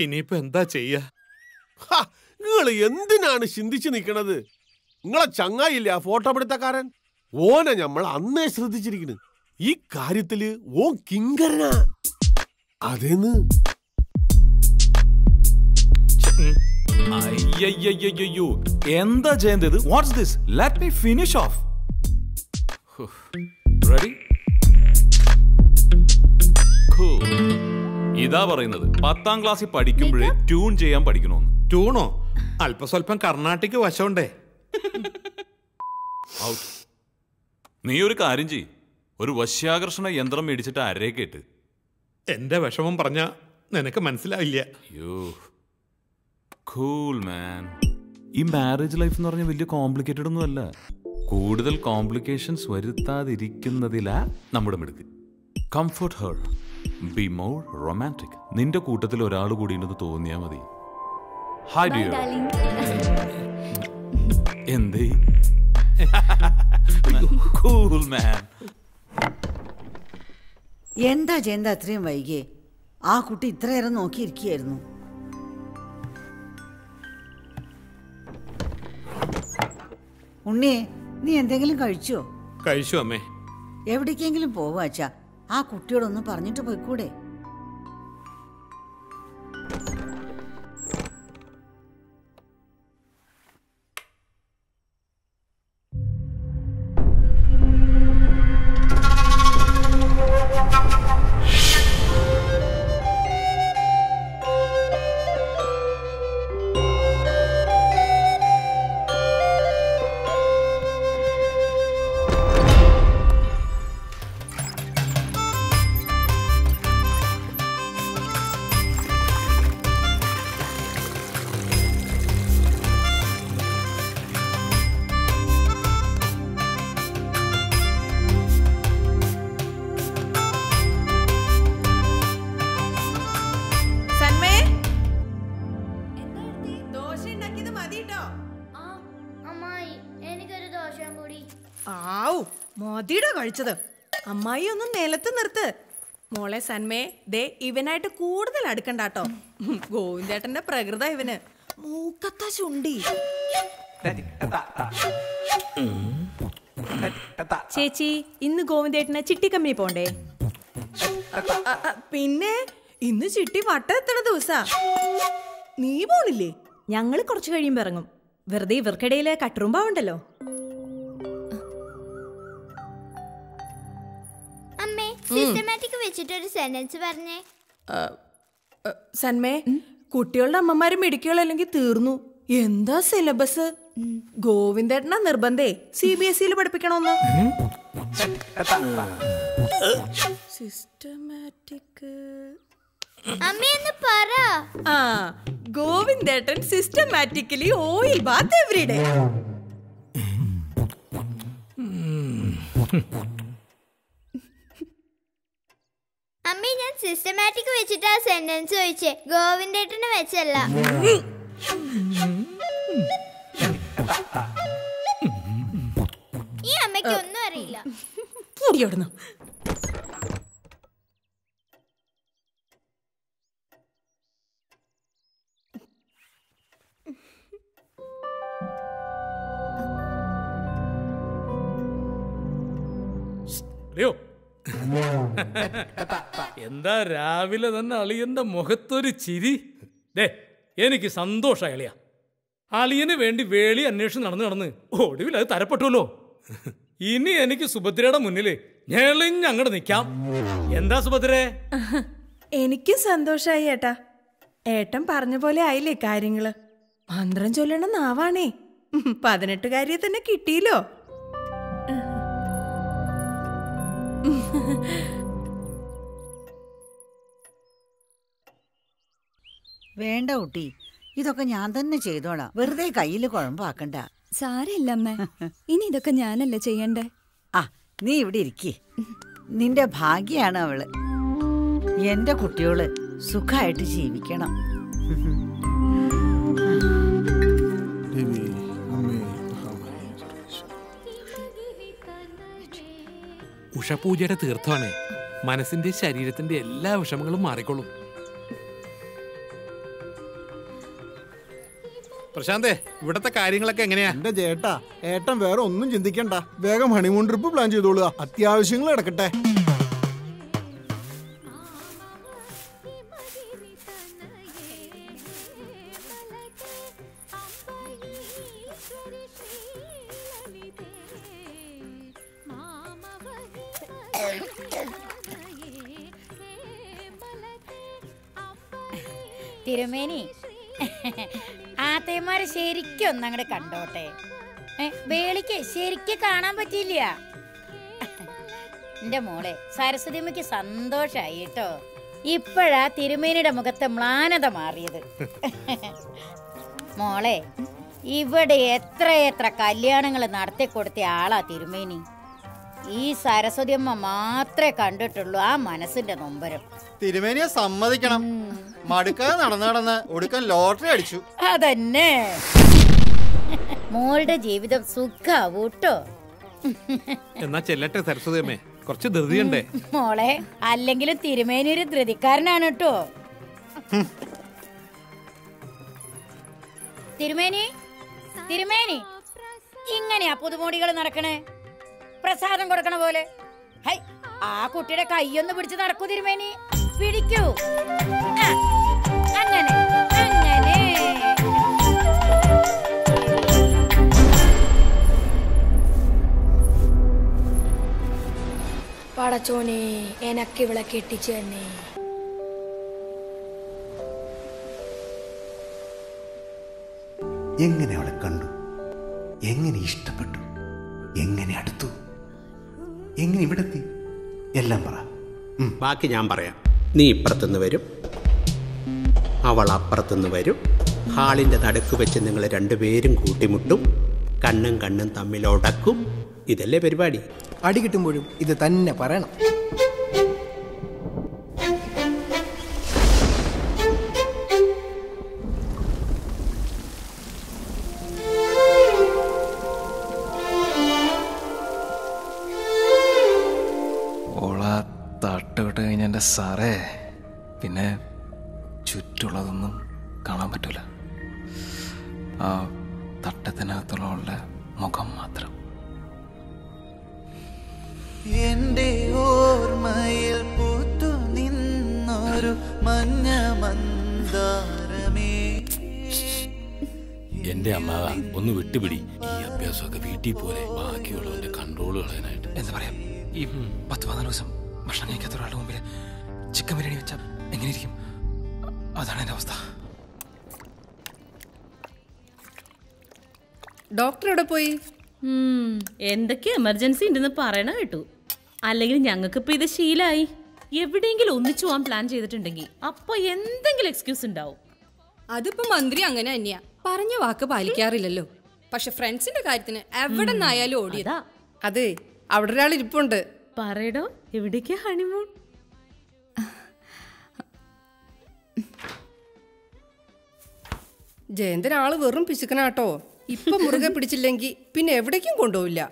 ഇനിയിപ്പോ എന്താ ചെയ്യ? നിങ്ങൾ എന്തിനാണ് ചിന്തിച്ചു നിൽക്കണത് നിങ്ങളെ ചങ്ങായില്ലേ ആ ഫോട്ടോ പിടുത്തക്കാരൻ? ഓനെ നമ്മൾ അന്നേ ശ്രദ്ധിച്ചിരിക്കുന്നു. ഈ കാര്യത്തിൽ ഓ കിങ്കരനാ. അതേന്ന്? എന്താ Jayant what's this let me finish off ready ഇതാ പറയുന്നത്. പത്താം ക്ലാസ്സിൽ പഠിക്കുമ്പോഴേ ട്യൂൺ ചെയ്യാൻ പഠിക്കണമെന്ന് ട്യൂണോ അല്പസ്വല്പം കർണാട്ടിക് വശമുണ്ടേ. ഔട്ട് നീ ഒരു കാര്യം ചെയ് ഒരു വശ്യാകർഷണ യന്ത്രം മേടിച്ചിട്ട് അരേ കേട്ട് എന്റെ വിഷമം പറഞ്ഞ നിനക്ക് മനസ്സിലാവില്ല. അയ്യോ കൂൾ മാൻ ഈ മാരേജ് ലൈഫ് എന്ന് പറഞ്ഞാൽ വലിയ കോംപ്ലിക്കേറ്റഡ് ഒന്നും അല്ല കൂടുതൽ കോംപ്ലിക്കേഷൻസ് വരുത്താതിരിക്കുന്നതിലാ നമ്മുടെ മിടുക്ക്. Comfort her be more romantic നിന്റെ കൂട്ടത്തിൽ ഒരാൾ കൂടി ഉണ്ടെന്ന് തോന്നിയാൽ മതി. Hi dear. എന്തേ? കൂൾ മാൻ എന്താ ജയന്ത അത്രയും വൈകിയേ? ആ കുട്ടി ഇത്രയേറെ നോക്കിയിരിക്കുകയായിരുന്നു. ഉണ്ണിയെ നീ എന്തെങ്കിലും കഴിച്ചോ? കഴിച്ചു അമ്മേ. എവിടേക്കെങ്കിലും പോവാച്ചാ ആ കുട്ടിയോടൊന്ന് പറഞ്ഞിട്ട് പോയിക്കൂടെ? കഴിച്ചത് അമ്മായി ഒന്ന് നിലത്ത് നിർത്ത്. മോളെ സന്മേ ദേ ഇവനായിട്ട് കൂടുതൽ അടുക്കണ്ടാട്ടോ. ഗോവിന്ദേട്ടന്റെ പ്രകൃത ഇവന്. മൂക്കത്ത ചുണ്ടി. ചേച്ചി ഇന്ന് ഗോവിന്ദേട്ടനെ ചിട്ടി കമ്പനി പോണ്ടേ? പിന്നെ ഇന്ന് ചിട്ടി വട്ടെത്തണ ദിവസാ. നീ പോണില്ലേ? ഞങ്ങൾ കുറച്ചു കഴിയുമ്പോ ഇറങ്ങും. വെറുതെ ഇവർക്കിടയിലെ കട്ടുറുമ്പാവുണ്ടല്ലോ. സിസ്റ്റമാറ്റിക് വെച്ചിട്ട് ഒരു സെന്റൻസ് പറഞ്ഞേ. സന്മേ കുട്ടികളുടെ അമ്മമാരും മിടുക്കികളല്ലെങ്കിൽ തീർന്നു. എന്താ സിലബസ് ഗോവിന്ദേട്ടന നിർബന്ധേ. സി ബി എസ് സിയിൽ പഠിപ്പിക്കണോന്ന് systematic ഗോവിന്ദേട്ടൻ systematically oil bath every day systematic വെച്ചിട്ട് ആ സെന്റൻസ് ചോദിച്ചേ ഗോവിന്ദ വെച്ചല്ല. ഈ അമ്മയ്ക്ക് ഒന്നും അറിയില്ല. മുടിയോടുന്നു അറിയോ എന്താ രാവിലെ തന്നെ അളിയന്റെ മുഖത്തൊരു ചിരി? ദേ എനിക്ക് സന്തോഷ അളിയ. അളിയന് വേണ്ടി വേളി അന്വേഷണം നടന്ന് നടന്ന് ഒടുവിൽ അത് തരപ്പെട്ടുവല്ലോ. ഇനി എനിക്ക് സുഭദ്രയുടെ മുന്നിൽ ഞെളിഞ്ഞ് അങ്ങോട്ട് നിൽക്കാം എന്താ സുഭദ്രേ? എനിക്കും സന്തോഷായി ഏട്ടാ. ഏട്ടൻ പറഞ്ഞ പോലെ ആയില്ലേ കാര്യങ്ങൾ? മന്ത്രം ചൊല്ലണ നാവാണേ. പതിനെട്ടുകാരിയെ തന്നെ കിട്ടിയില്ലോ. വേണ്ട കുട്ടി ഇതൊക്കെ ഞാൻ തന്നെ ചെയ്തോളാം. വെറുതെ കയ്യിൽ കുഴമ്പാക്കണ്ട. സാരമില്ല അമ്മ ഇനി ഇതൊക്കെ ഞാനല്ലേ ചെയ്യണ്ടേ? ആ നീ ഇവിടെ ഇരിക്കേ. നിന്റെ ഭാഗ്യാണ് അവൾ. എന്റെ കുട്ടിയോൾ സുഖമായിട്ട് ജീവിക്കണം. ഉഷപൂജയുടെ തീർത്ഥമാണ്. മനസ്സിന്റെ ശരീരത്തിന്റെ എല്ലാ വിഷമങ്ങളും മാറിക്കൊള്ളും. പ്രശാന്തേ ഇവിടത്തെ കാര്യങ്ങളൊക്കെ എങ്ങനെയാ? എന്റെ ചേട്ടാ ഏട്ടൻ വേറെ ഒന്നും ചിന്തിക്കണ്ട. വേഗം ഹണിമൂൺ ട്രിപ്പ് പ്ലാൻ ചെയ്തോളുക. അത്യാവശ്യങ്ങൾ എടുക്കട്ടെ. തിരുമേനി. ആത്തയന്മാരെ ശരിക്കും ഒന്നങ്ങട് കണ്ടോട്ടെ? ഏ, വേളിക്ക് ശരിക്കും കാണാൻ പറ്റിയില്ല. എന്റെ മോളെ സരസ്വതിമ്മക്ക് സന്തോഷായി കേട്ടോ. ഇപ്പോഴാ തിരുമേനിയുടെ മുഖത്തെ മ്ലാനത മാറിയത്. മോളെ ഇവിടെ എത്ര എത്ര കല്യാണങ്ങൾ നടത്തി കൊടുത്ത ആളാ തിരുമേനി? ഈ സരസ്വതി അമ്മ മാത്രമേ കണ്ടിട്ടുള്ളൂ ആ മനസ്സിന്റെ നൊമ്പരം. തിരുമേനിയെ സമ്മതിക്കണം. മടുക്കാതെ നടന്ന് നടന്ന് ഒടുക്കൻ ലോട്ടറി അടിച്ചു. അതന്നെ. മോളുടെ ജീവിതം സുഖാവൂട്ടോ എന്നാ ചെല്ലട്ടെ സരസ്വതി അമ്മേ കുറച്ച് ധൃതിയുണ്ടേ. മോളെ അല്ലെങ്കിലും തിരുമേനി ഒരു ധൃതിക്കാരനാണ് കേട്ടോ തിരുമേനി തിരുമേനി ഇങ്ങനെയാ പുതുമോടികൾ നടക്കണേ? പ്രസാദം കൊടുക്കണ പോലെ. ഹൈ ആ കുട്ടിയുടെ കൈയൊന്ന് പിടിച്ച് നടക്കൂ തിരുമേനി. പിടിക്കൂ. അങ്ങനെ അങ്ങനെ. പടച്ചോനെ എനക്ക് ഇവളെ കെട്ടിച്ചു തന്നെ. എങ്ങനെ അവളെ കണ്ടു? എങ്ങനെ ഇഷ്ടപ്പെട്ടു? എങ്ങനെ അടുത്തു? എങ്ങനെ ഇവിടെത്തി? എല്ലാം പറ. ബാക്കി ഞാൻ പറയാം. നീ ഇപ്പുറത്തുനിന്ന് വരും. അവൾ അപ്പുറത്തുനിന്ന് വരും. ഹാളിന്റെ നടുക്ക് വെച്ച് നിങ്ങൾ രണ്ടുപേരും കൂട്ടിമുട്ടും. കണ്ണും കണ്ണും തമ്മിൽ ഉടക്കും ഇതല്ലേ പരിപാടി? അടി കിട്ടുമ്പോഴും ഇത് തന്നെ പറയണം. ഡോക്ടർ എവിടെ പോയി? എന്തൊക്കെ എമർജൻസി ഉണ്ടെന്ന് പറയണ കേട്ടു. അല്ലെങ്കിൽ ഞങ്ങൾക്ക് ഇപ്പൊ ഇത് ശീലായി. എവിടെയെങ്കിലും ഒന്നിച്ചു പോകാൻ പ്ലാൻ ചെയ്തിട്ടുണ്ടെങ്കിൽ അപ്പൊ എന്തെങ്കിലും എക്സ്ക്യൂസ് ഉണ്ടാവും. അതിപ്പോ മന്ത്രി അങ്ങനെ തന്നെയാ. പറഞ്ഞ വാക്ക് പാലിക്കാറില്ലല്ലോ. പക്ഷെ ഫ്രണ്ട്സിന്റെ കാര്യത്തിന് എവിടെ നിന്നായാലും ഓടിയതാ. അതെ. അവിടെ ഒരാൾ ഇരിപ്പുണ്ട്. പറയടോ എവിടേക്കാ ഹണിമൂൺ ജയന്തൻ ആൾ വെറും പിശുക്കനാട്ടോ. ഇപ്പൊ മുറുകെ പിടിച്ചില്ലെങ്കിൽ പിന്നെ എവിടേക്കും കൊണ്ടുപോവില്ല.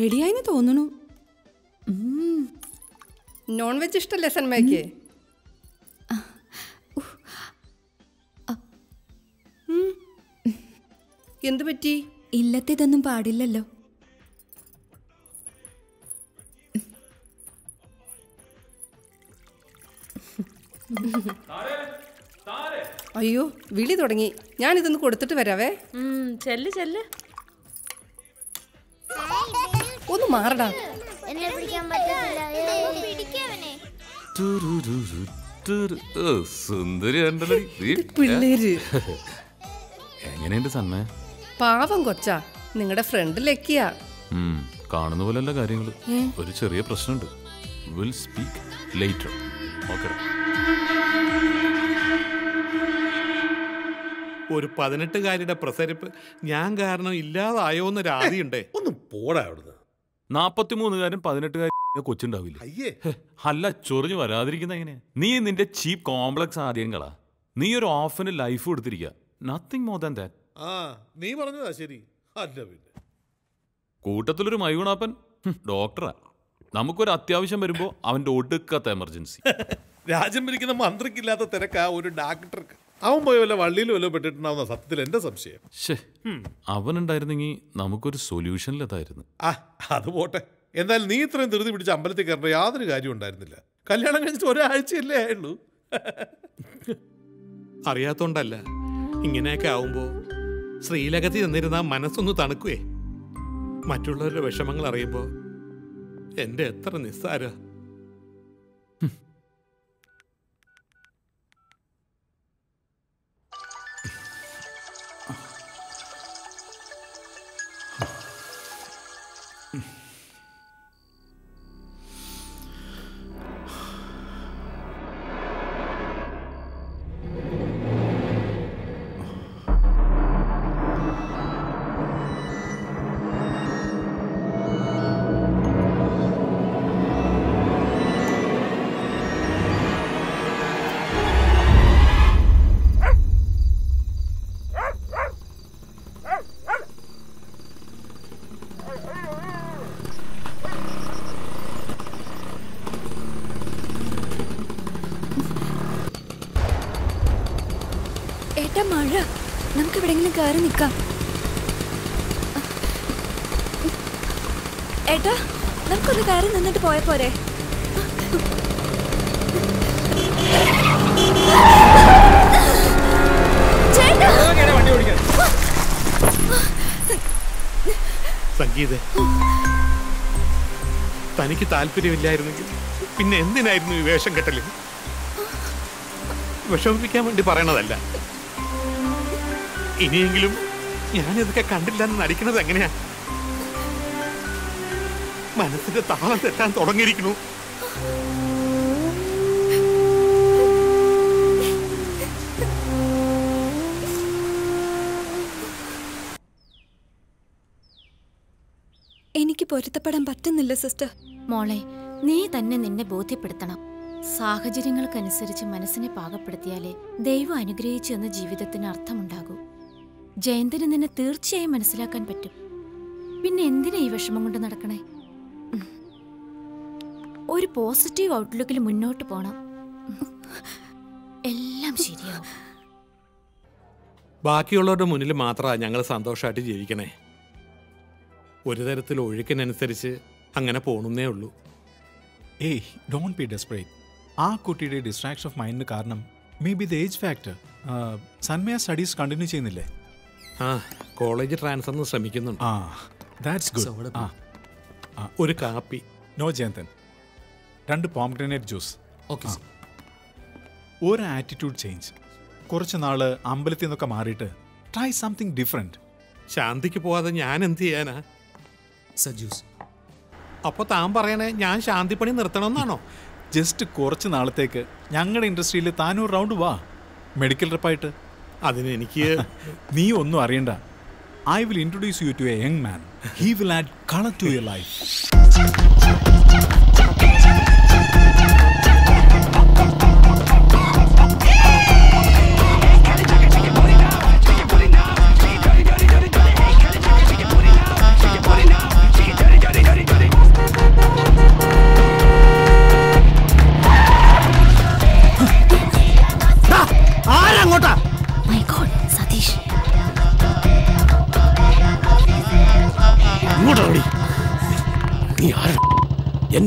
റെഡിയായിന്ന് തോന്നുന്നു നോൺ വെജ് ഇഷ്ടല്ലേ സന്മയ്ക്ക്? എന്തു പറ്റി? ഇല്ലത്തേതൊന്നും പാടില്ലല്ലോ. അയ്യോ വിളി തുടങ്ങി. ഞാൻ ഇതൊന്ന് കൊടുത്തിട്ട് വരാവേ. ചെല്ല് ചെല്ല്. ഒന്ന് മാറടാ. എന്നെ പിടിക്കാൻ. എങ്ങനെയുണ്ട് സന്മേ? പാവം കൊച്ചാ. നിങ്ങളുടെ ഫ്രണ്ട് ലക്കിയാ. കാണുന്ന പോലെയല്ല കാര്യങ്ങൾ ഒരു ചെറിയ പ്രശ്നമുണ്ട്. വിൽ സ്പീക്ക് ലേറ്റർ ഓക്കെ ഒരു പതിനെട്ടുകാരിയുടെ പ്രസരിപ്പ് ഞാൻ കാരണം ഇല്ലാതായോ എന്നൊരു ആദിയുണ്ടേ ഒന്ന് പോടാ അവിടുന്ന്. നാപ്പത്തിമൂന്നുകാരൻ പതിനെട്ടുകാരി കൊച്ചുണ്ടാവില്ല? അയ്യേ. അല്ല ചൊറിഞ്ഞു വരാതിരിക്കുന്ന എങ്ങനെയാ നീ നിന്റെ ചീപ്പ് കോംപ്ലക്സ് ആദ്യങ്ങളാ. നീ ഒരു ഓഫിന് ലൈഫ് കൊടുത്തിരിക്കുക നത്തിങ് മോർ ദാൻ ദാറ്റ് ആ നീ പറഞ്ഞതാ ശരി. അല്ല പിന്നെ. കൂട്ടത്തിലൊരു മൈഗുണാപ്പൻ. ഹും, ഡോക്ടറാ. നമുക്കൊരു അത്യാവശ്യം വരുമ്പോ അവന്റെ ഒടുക്കത്തെ എമർജൻസി രാജ്യം ഭരിക്കുന്ന മന്ത്രിക്കില്ലാത്ത തിരക്കാ ഒരു ഡാക്ടർക്ക് അവൻ പോയ വല്ല വള്ളിയിൽ വല്ലതും പെട്ടിട്ടുണ്ടാവുന്ന സത്യത്തിൽ എന്റെ സംശയം? അവൻ അവനുണ്ടായിരുന്നെങ്കിൽ നമുക്കൊരു സൊല്യൂഷനിലെത്തായിരുന്നു ആ അത് പോട്ടെ. എന്നാൽ നീ ഇത്രയും ധൃതി പിടിച്ച് അമ്പലത്തിൽ കയറേണ്ട യാതൊരു കാര്യവും ഉണ്ടായിരുന്നില്ല. കല്യാണം കഴിഞ്ഞിട്ട് ഒരാഴ്ചയല്ലേ ആയുള്ളൂ. അറിയാത്തോണ്ടല്ല. ഇങ്ങനെയൊക്കെ ആവുമ്പോ ശ്രീലകത്തിൽ നിന്നിരുന്ന മനസ്സൊന്ന് തണുക്കുവേ. മറ്റുള്ളവരുടെ വിഷമങ്ങൾ അറിയുമ്പോ എന്റെ എത്ര നിസ്സാര കയറി നിൽക്കാം ഏട്ടാ നമുക്കൊന്ന് കയറി നിന്നിട്ട് പോയ പോരെ. സംഗീത തനിക്ക് താല്പര്യമില്ലായിരുന്നെങ്കിൽ പിന്നെ എന്തിനായിരുന്നു ഈ വേഷം കെട്ടൽ? വിഷമിപ്പിക്കാൻ വേണ്ടി പറയണതല്ല. ഇനിയെങ്കിലും ഞാനിതൊക്കെ കണ്ടില്ല എന്ന് നടിക്കുന്നത് എങ്ങനെയാ? മനസ്സിന്റെ താളം തെറ്റാൻ തുടങ്ങിയിരിക്കുന്നു. എനിക്ക് പൊരുത്തപ്പെടാൻ പറ്റുന്നില്ല സിസ്റ്റർ. മോളെ നീ തന്നെ നിന്നെ ബോധ്യപ്പെടുത്തണം. സാഹചര്യങ്ങൾക്കനുസരിച്ച് മനസ്സിനെ പാകപ്പെടുത്തിയാലേ ദൈവം അനുഗ്രഹിച്ചു എന്ന ജീവിതത്തിന് അർത്ഥമുണ്ടാകൂ. ജയന്തിന് നിന്നെ തീർച്ചയായും മനസ്സിലാക്കാൻ പറ്റും. പിന്നെ എന്തിനാ ഈ വിഷമം കൊണ്ട് നടക്കണേ. ഒരു പോസിറ്റീവ് ഔട്ട്ലുക്കിൽ മുന്നോട്ട് പോണം. എല്ലാം ശരിയാവും. ബാക്കിയുള്ളവരുടെ മുന്നിൽ മാത്രമാണ് ഞങ്ങൾ സന്തോഷമായിട്ട് ജീവിക്കണേ. ഒരു തരത്തിൽ ഒഴുക്കിനനുസരിച്ച് അങ്ങനെ പോണുന്നേ ഉള്ളൂ. ഏയ് ഡോണ്ട് ബി ഡെസ്പ്രേറ്റ് ആ കുട്ടിയുടെ ഡിസ്ട്രാക്ഷൻ ഓഫ് മൈൻഡിന് കാരണം may be the age factor Sanmaya studies continue ചെയ്യുന്നില്ലേ? ആ കോളേജ് ട്രാൻസ്ഫറിന് ശ്രമിക്കുന്നുണ്ട്. ആ ദാറ്റ്സ് ഗുഡ് ആ ഒരു കാപ്പി. നോ ജയന്തൻ. രണ്ട് പോംഗ്രനേറ്റ് ജ്യൂസ്. ഓക്കെ ഒരു ആറ്റിറ്റ്യൂഡ് ചേഞ്ച് കുറച്ച് നാൾ അമ്പലത്തിൽ നിന്നൊക്കെ മാറിയിട്ട് ട്രൈ സംതിങ് ഡിഫറെന്റ് ശാന്തിക്ക് പോവാതെ ഞാൻ എന്ത് ചെയ്യാനാ? സജൂസ് അപ്പൊ താൻ പറയണേ ഞാൻ ശാന്തിപ്പണി നിർത്തണമെന്നാണോ? ജസ്റ്റ് കുറച്ച് നാളത്തേക്ക് ഞങ്ങളുടെ ഇൻഡസ്ട്രിയിൽ താനൂർ റൗണ്ട് വാ. മെഡിക്കൽ റെപ്പായിട്ട് അതിന് എനിക്ക് നീ ഒന്നും അറിയണ്ട. I will introduce you to a young man he will add colour to your life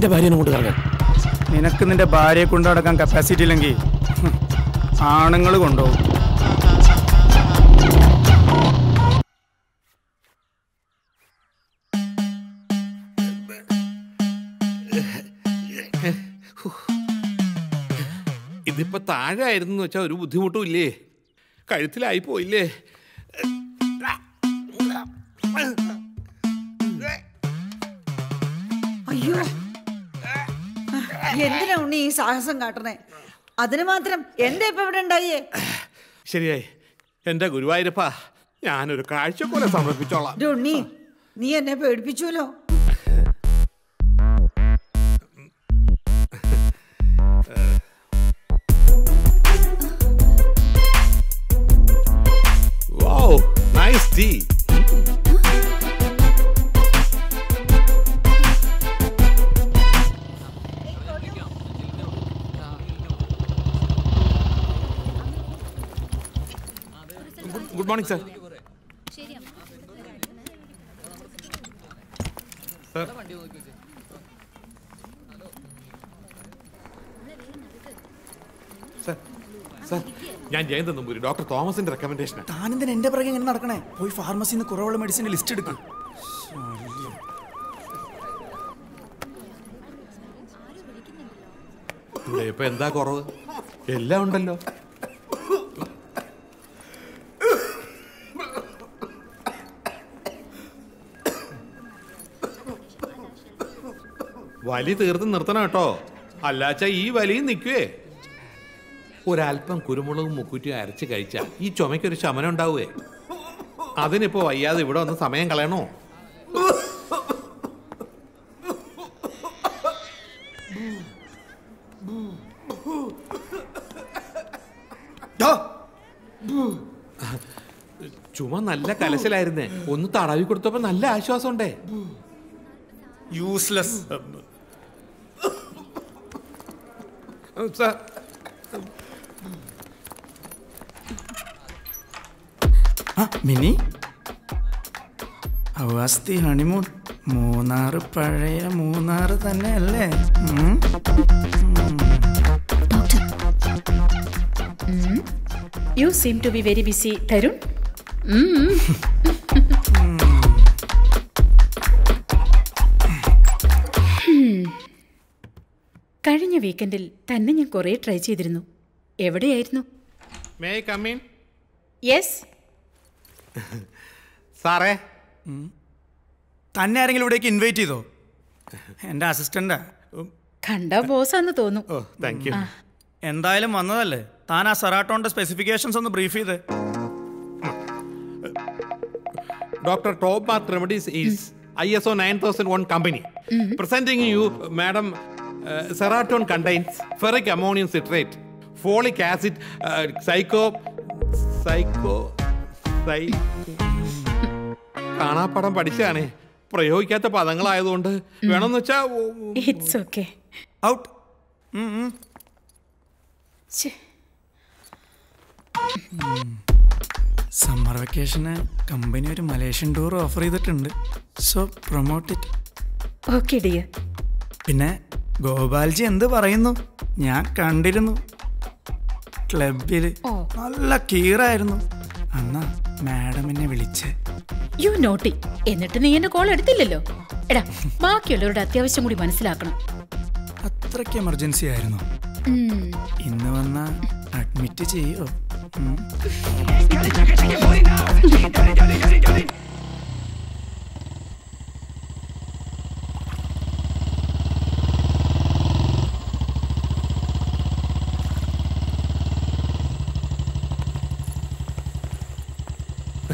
എന്റെ ഭാര്യനെ കൊണ്ട് നിനക്ക് നിന്റെ ഭാര്യയെ കൊണ്ടു നടക്കാൻ കപ്പാസിറ്റി ഇല്ലെങ്കിൽ ആണുങ്ങൾ കൊണ്ടുപോകും. ഇതിപ്പോ താഴെ ആയിരുന്നു വെച്ചാ ഒരു ബുദ്ധിമുട്ടും ഇല്ലേ? കഴുത്തിലായി പോയില്ലേ? എന്തിനാ ഉണ്ണി ഈ സാഹസം കാട്ടണേ അതിന് മാത്രം എന്റെ ഇപ്പൊ ഇവിടെ ഉണ്ടായേ? ശരിയായി. എന്റെ ഗുരുവായൂരപ്പ ഞാനൊരു കാഴ്ചക്കൊല സമർപ്പിച്ചോളാം. ഡേ ഉണ്ണി നീ എന്നെ പേടിപ്പിച്ചുല്ലോ മോർണിംഗ് സർ ഞാൻ ജയന്ത് നമ്പൂരി ഡോക്ടർ തോമസിന്റെ റെക്കമെൻഡേഷൻ താനെന്തിന് എന്റെ പിറകെ എങ്ങനെ നടക്കണേ? പോയി ഫാർമസിയിൽ നിന്ന് കുറവുള്ള മെഡിസിന്റെ ലിസ്റ്റ് എടുക്കും. ഇവിടെ ഇപ്പൊ എന്താ കുറവ്? എല്ലാം ഉണ്ടല്ലോ. വലി തീർത്ത് നിർത്തണം കേട്ടോ. അല്ലാച്ച ഈ വലിയും നിൽക്കുവേ ഒരല്പം കുരുമുളകും മുക്കുറ്റിയും അരച്ച് കഴിച്ചാൽ ഈ ചുമയ്ക്കൊരു ശമനം ഉണ്ടാവുവേ. അതിനിപ്പോ വയ്യാതെ ഇവിടെ വന്ന് സമയം കളയണോ? ചുമ നല്ല കലശലായിരുന്നേ. ഒന്ന് തടവി കൊടുത്തപ്പോ നല്ല ആശ്വാസം ഉണ്ടേ useless sir Mini? Awasthi honeymoon. Munnar പഴയ മൂന്നാറ് തന്നെ അല്ലേ? You seem to be very busy Tarun വീക്കെൻഡിൽ തന്നെ ഞാൻ കുറേ ട്രൈ ചെയ്തിരുന്നു. എവിടെയായിരുന്നു? മേ കമ്മീൻ യെസ് സാറേ. തന്നെ ആരെങ്കിലും ഇവിടേക്ക് ഇൻവൈറ്റ് ചെയ്തോ? എന്റെ അസിസ്റ്റന്റാ കണ്ട ബോസാന്ന് തോന്നും. താങ്ക് യു എന്തായാലും വന്നതല്ലേ. താൻ ആ സെറാട്ടോന്റെ സ്പെസിഫിക്കേഷൻസ് ഒന്ന് ബ്രീഫ് ചെയ്ത്. Doctor Top Bath I S O 9001 thousand one company presenting you Seratone contains contains ferric ammonium citrate folic acid psycho psycho സൈ കാണാപ്പടം പഠിച്ചാണേ. പ്രയോഗിക്കാത്ത പദങ്ങളായതുകൊണ്ട് വേണമെന്ന് വെച്ചാ ഇറ്റ്സ് ഓക്കെ ഔട്ട് സമ്മർ വെക്കേഷന് കമ്പനി ഒരു മലേഷ്യൻ ടൂർ ഓഫർ ചെയ്തിട്ടുണ്ട്. So promote it okay dear പിന്നെ ഗോപാൽജി എന്ത് പറയുന്നു? ഞാൻ കണ്ടിരുന്നു. ക്ലബിൽ നല്ല കീറായിരുന്നു. അന്നാ മാഡം എന്നെ വിളിച്ച്. യു നോട്ടി എന്നിട്ട് നീ എന്റെ കോൾ എടുത്തില്ലല്ലോ. എടാ ബാക്കിയുള്ളവരുടെ അത്യാവശ്യം കൂടി മനസ്സിലാക്കണം. അത്രയ്ക്ക് എമർജൻസി ആയിരുന്നു. ഇന്ന് വന്ന അഡ്മിറ്റ് ചെയ്യോ?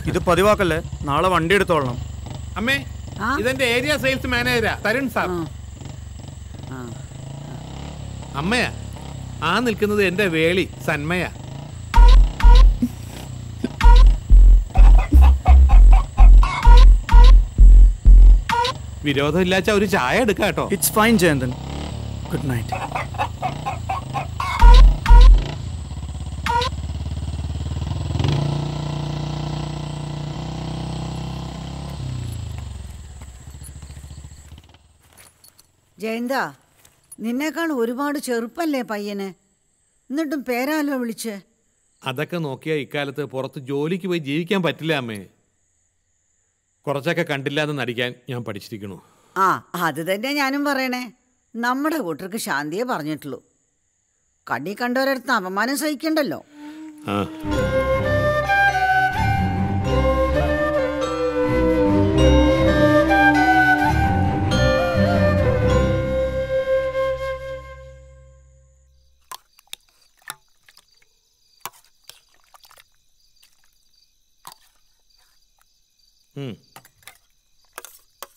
ഇത് പതിവാക്കല്ലേ? നാളെ വണ്ടി എടുത്തോളണം. അമ്മേ ഇതെന്റെ ഏരിയ സെയിൽസ് മാനേജരാ തരുൺ സാർ. അമ്മയാ ആ നിൽക്കുന്നത് എന്റെ വേളി സന്മയ. വിരോധമില്ലാച്ച ഒരു ചായ എടുക്കാട്ടോ. കേട്ടോ it's fine Jayanthan. Good night Jayantha നിന്നേക്കാൾ ഒരുപാട് ചെറുപ്പല്ലേ പയ്യന്? എന്നിട്ടും പേരാലോ വിളിച്ച്? അതൊക്കെ നോക്കിയാൽ ഇക്കാലത്ത് പുറത്ത് ജോലിക്ക് പോയി ജീവിക്കാൻ പറ്റില്ല അമ്മേ. കുറച്ചൊക്കെ കണ്ടില്ലാതെ നടിക്കാൻ ഞാൻ പഠിച്ചിരിക്കണു. ആ അത് തന്നെ ഞാനും പറയണേ. നമ്മുടെ കൂട്ടർക്ക് ശാന്തിയെ പറഞ്ഞിട്ടുള്ളൂ. കണ്ണി കണ്ടവരടുത്ത് അപമാനം സഹിക്കണ്ടല്ലോ. ആ.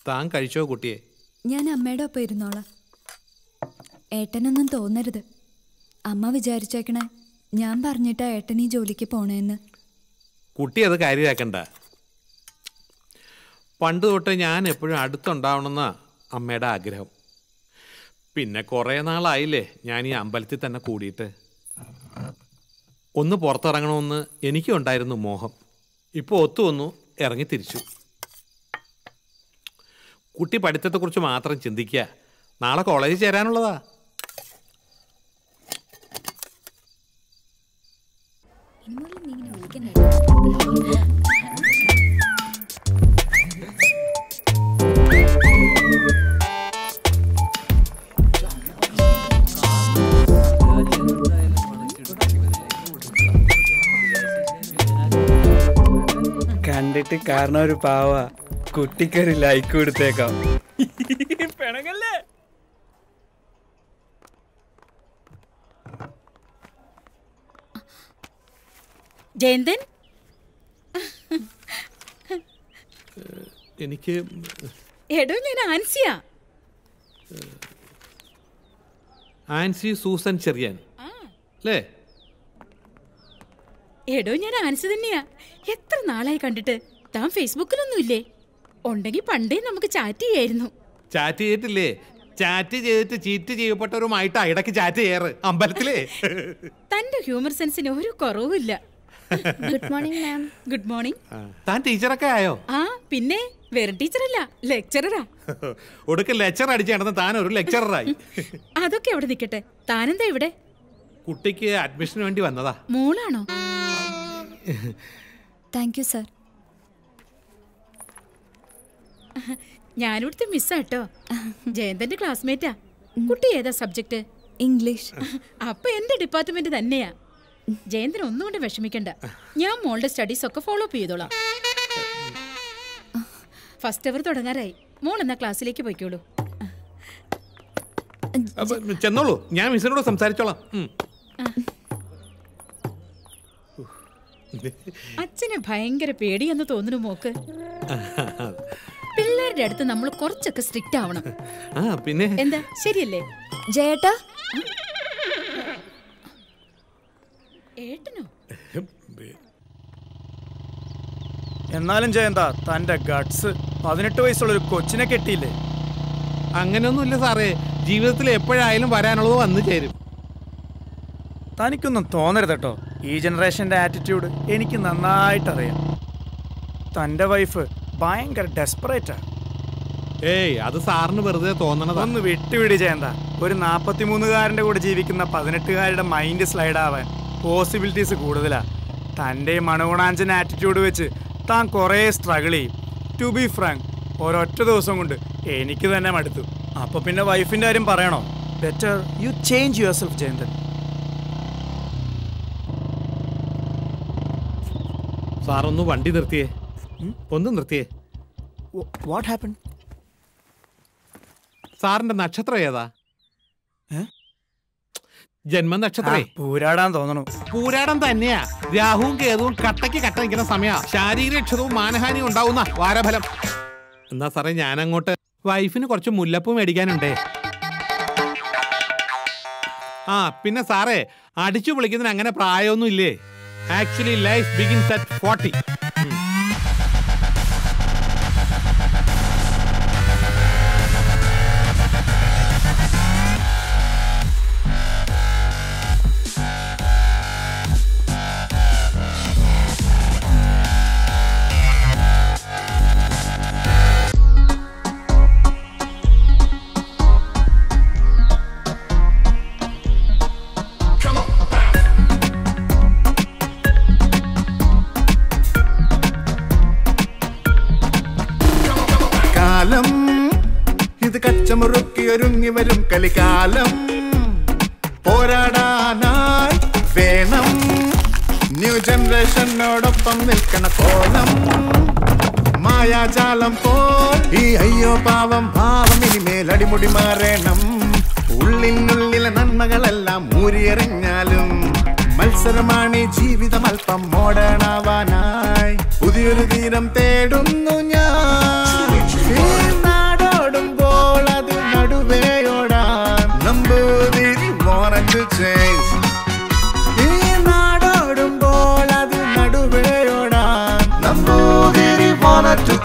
താൻ കഴിച്ചോ കുട്ടിയെ? ഞാൻ അമ്മയുടെ ഒപ്പം ഇരുന്നോളാം. ഏട്ടനൊന്നും തോന്നരുത്. അമ്മ വിചാരിച്ചേക്കണേ ഞാൻ പറഞ്ഞിട്ടാ ഏട്ടൻ ഈ ജോലിക്ക് പോണേന്ന്. കുട്ടി അത് കാര്യമാക്കണ്ട. പണ്ട് തൊട്ട് ഞാൻ എപ്പോഴും അടുത്തുണ്ടാവണമെന്ന അമ്മയുടെ ആഗ്രഹം. പിന്നെ കുറേ നാളായില്ലേ ഞാൻ ഈ അമ്പലത്തിൽ തന്നെ കൂടിയിട്ട്. ഒന്ന് പുറത്തിറങ്ങണമെന്ന് എനിക്കും ഉണ്ടായിരുന്നു മോഹം. ഇപ്പോൾ ഒത്തു വന്നു ഇറങ്ങി തിരിച്ചു. കുട്ടി പഠിത്തത്തെക്കുറിച്ച് മാത്രം ചിന്തിക്കുക. നാളെ കോളേജിൽ ചേരാനുള്ളതാ. കണ്ടിട്ട് കാരണം ഒരു പാവ. കുട്ടിക്കൊരു ലൈക്ക് കൊടുത്തേക്കാം. പിണങ്ങല്ലേ? ജയന്തൻ? എനിക്ക് എടോ ഞാൻ ആൻസിയാ. ആൻസി സൂസൻ ചെറിയാൻ. അല്ലേ? എടോ ഞാൻ ആൻസി തന്നെയാ. എത്ര നാളായി കണ്ടിട്ട്? താൻ ഫേസ്ബുക്കിലൊന്നും ഇല്ലേ ഉണ്ടെങ്കിൽ പണ്ടേ നമുക്ക് ചാറ്റ് ചെയ്യായിരുന്നു. ചാറ്റ് ചെയ്തിട്ടില്ലേ? ചാറ്റ് ചെയ്തിട്ട് ചീറ്റ് ചെയ്യപ്പെട്ടവരുമായിട്ടാ ഇടയ്ക്ക് ചാറ്റ് ചെയ്യാറ്? അമ്പലത്തിലേ? തന്റെ ഹ്യൂമർ സെൻസിന് ഒരു കുറവുമില്ല. Good morning ma'am good morning താൻ ടീച്ചറൊക്കെ ആയോ? ആ പിന്നെ വെറും ടീച്ചറല്ല ലെക്ചററാ ഒടുക്ക ലെക്ചർ അടിച്ച് നടന്ന താൻ ഒരു ലെക്ചററായി അതൊക്കെ അവിടെ നിൽക്കട്ടെ താനെന്താ ഇവിടെ? കുട്ടിക്ക് അഡ്മിഷന് വേണ്ടി വന്നതാ. മോളാണോ? താങ്ക് യു സർ ഞാനിവിടുത്തെ മിസ്സാട്ടോ. ജയന്തന്റെ ക്ലാസ്മേറ്റാ കുട്ടി ഏതാ സബ്ജക്ട് ഇംഗ്ലീഷ് അപ്പൊ എന്റെ ഡിപ്പാർട്ട്മെന്റ് തന്നെയാ. ജയന്തൻ ഒന്നുകൊണ്ട് വിഷമിക്കണ്ട. ഞാൻ മോളുടെ സ്റ്റഡീസ് ഒക്കെ ഫോളോ അപ്പ് ചെയ്തോളാം. ഫസ്റ്റ് അവർ തുടങ്ങാറായി. മോൾ എന്നാ ക്ലാസ്സിലേക്ക് പോയിക്കോളൂ. അപ്പൊ ചെന്നോളൂ. ഞാൻ മിസ്സിനോട് സംസാരിച്ചോളാം. അച്ഛന് ഭയങ്കര പേടിയെന്ന് തോന്നുന്നു മോക്ക്. പിള്ളേരുടെ അടുത്ത് നമ്മൾ കുറച്ചൊക്കെ സ്ട്രിക്റ്റ് ആവണം. ആ പിന്നെ? എന്താ? ശരിയല്ലേ? ജയേട്ടാ? ഏട്ടനോ? എന്നാലും ജയന്ത തന്റെ ഗട്സ് പതിനെട്ട് വയസ്സുള്ള ഒരു കൊച്ചിനെ കെട്ടിയില്ലേ? അങ്ങനെയൊന്നുമില്ല സാറേ. ജീവിതത്തിൽ എപ്പോഴായാലും വരാനുള്ളത് വന്നു ചേരും. തനിക്കൊന്നും തോന്നരുത് കേട്ടോ. ഈ ജനറേഷന്റെ ആറ്റിറ്റ്യൂഡ് എനിക്ക് നന്നായിട്ടറിയാം. തന്റെ വൈഫ് ഭയങ്കര ഡെസ്പറേറ്റാ ഏയ് അത് സാറിന് വെറുതെ തോന്നണത്. ഒന്ന് വിട്ടുവിടി ചെയ്യണ്ട ഒരു നാപ്പത്തിമൂന്നുകാരന്റെ കൂടെ ജീവിക്കുന്ന പതിനെട്ടുകാരുടെ മൈൻഡ് സ്ലൈഡ് ആവാൻ പോസിബിലിറ്റീസ് കൂടുതലാ. തന്റെ മണഗുണാഞ്ചൻ ആറ്റിറ്റ്യൂഡ് വെച്ച് താൻ കുറേ സ്ട്രഗിൾ ചെയ്യും. ടു ബി ഫ്രാങ്ക് ഒരൊറ്റ ദിവസം കൊണ്ട് എനിക്ക് തന്നെ മടുത്തു. അപ്പൊ പിന്നെ വൈഫിന്റെ കാര്യം പറയണോ? Better you change yourself Jayanthan സാറൊന്ന് വണ്ടി നിർത്തിയേ. ഒന്ന് നിർത്തിയേ. വാട്ട് ഹാപ്പൻ സാറിന്റെ നക്ഷത്രം ഏതാ? ജന്മനക്ഷത്രേ. പൂരാടാൻ തോന്നണു. പൂരാടം തന്നെയാ. രാഹുവും കേതുവും കട്ടയ്ക്ക് കട്ട നിൽക്കുന്ന സമയ. ശാരീരക്ഷതവും മാനഹാനിയും ഉണ്ടാവുന്ന വാരഫലം. എന്നാ സാറേ ഞാനങ്ങോട്ട് വൈഫിന് കുറച്ച് മുല്ലപ്പൂ മേടിക്കാനുണ്ടേ. ആ പിന്നെ സാറേ അടിച്ചു വിളിക്കുന്നതിന് അങ്ങനെ പ്രായമൊന്നും ഇല്ലേ actually life begins at forty കലികാലം പോരാടാനായി വേണം. ന്യൂ ജനറേഷനോടൊപ്പം നിൽക്കണ കോലം. മായാജാലം പോൽ ഈ അയ്യോ പാവം ഭാവം ഇനി മേലടിമുടി മാറണം. ഉള്ളിനുള്ളിലെ നന്മകളെല്ലാം ഊരിയെറിഞ്ഞാലും മത്സരമാണ് ജീവിതം അല്പം മോഡേണാവാനായി. പുതിയൊരു തീരം തേടുന്നു ഞാൻ.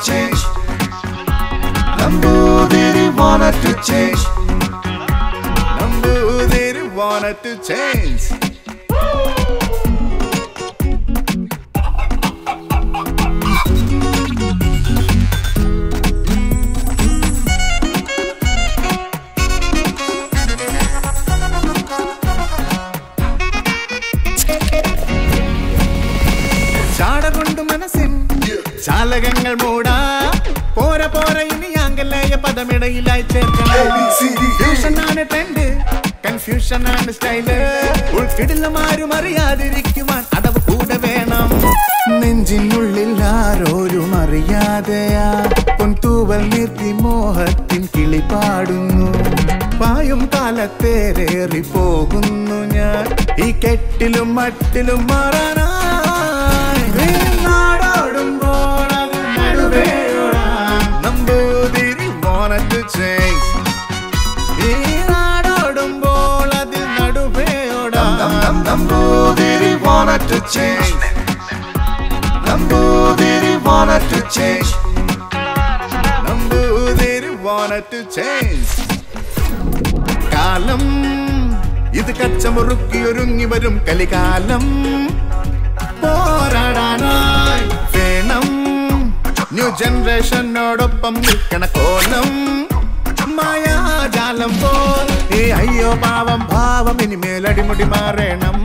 change. Nambudiri wanted to change. Nambudiri wanted to change. ചാലകങ്ങൾ മൂടാ. പോര പോര ഇനി ആംഗലേയ പദമിടയിലായി ചേർക്കണം. ട്രെൻഡ് കൺഫ്യൂഷൻ ആണ് സ്റ്റൈൽ ഉൾക്കിടിലും ആരും അറിയാതിരിക്കുവാൻ അടവ് കൂടെ വേണം. നെഞ്ചിനുള്ളിൽ ആരോരും അറിയാതെയാ. പൊൻതൂവൽ നിർത്തി മോഹത്തിൻ കിളി പാടുന്നു. പായും കാലത്തേറേറി പോകുന്നു ഞാൻ. ഈ കെട്ടിലും മട്ടിലും മാറാനായി. Wanted to change. Namboothiri wanted to change. Namboothiri wanted to change. കാലം ഇത് കച്ചമുറുക്കി ഒരുങ്ങി വരും കലികാലം പോരാടാനായി വേണം ന്യൂ ജനറേഷനോടൊപ്പം നിൽക്കണ കോലം മായാജാലം പോൽ ഏ അയ്യോ പാവം ഭാവം ഇനിമേൽ അടിമുടി മാറണം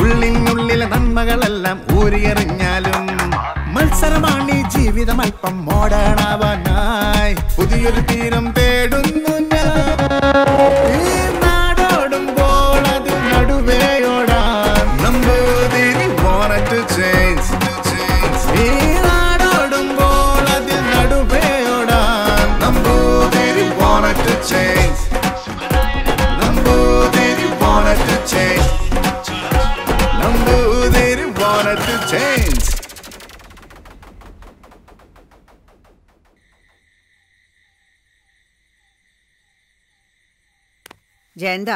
ഉള്ളിനുള്ളിലെ നന്മകളെല്ലാം ഊരിയെറിഞ്ഞാലും മത്സരമാണ് ഈ ജീവിതം അല്പം മോഡേണാവാനായി. പുതിയൊരു തീരം ജയന്ത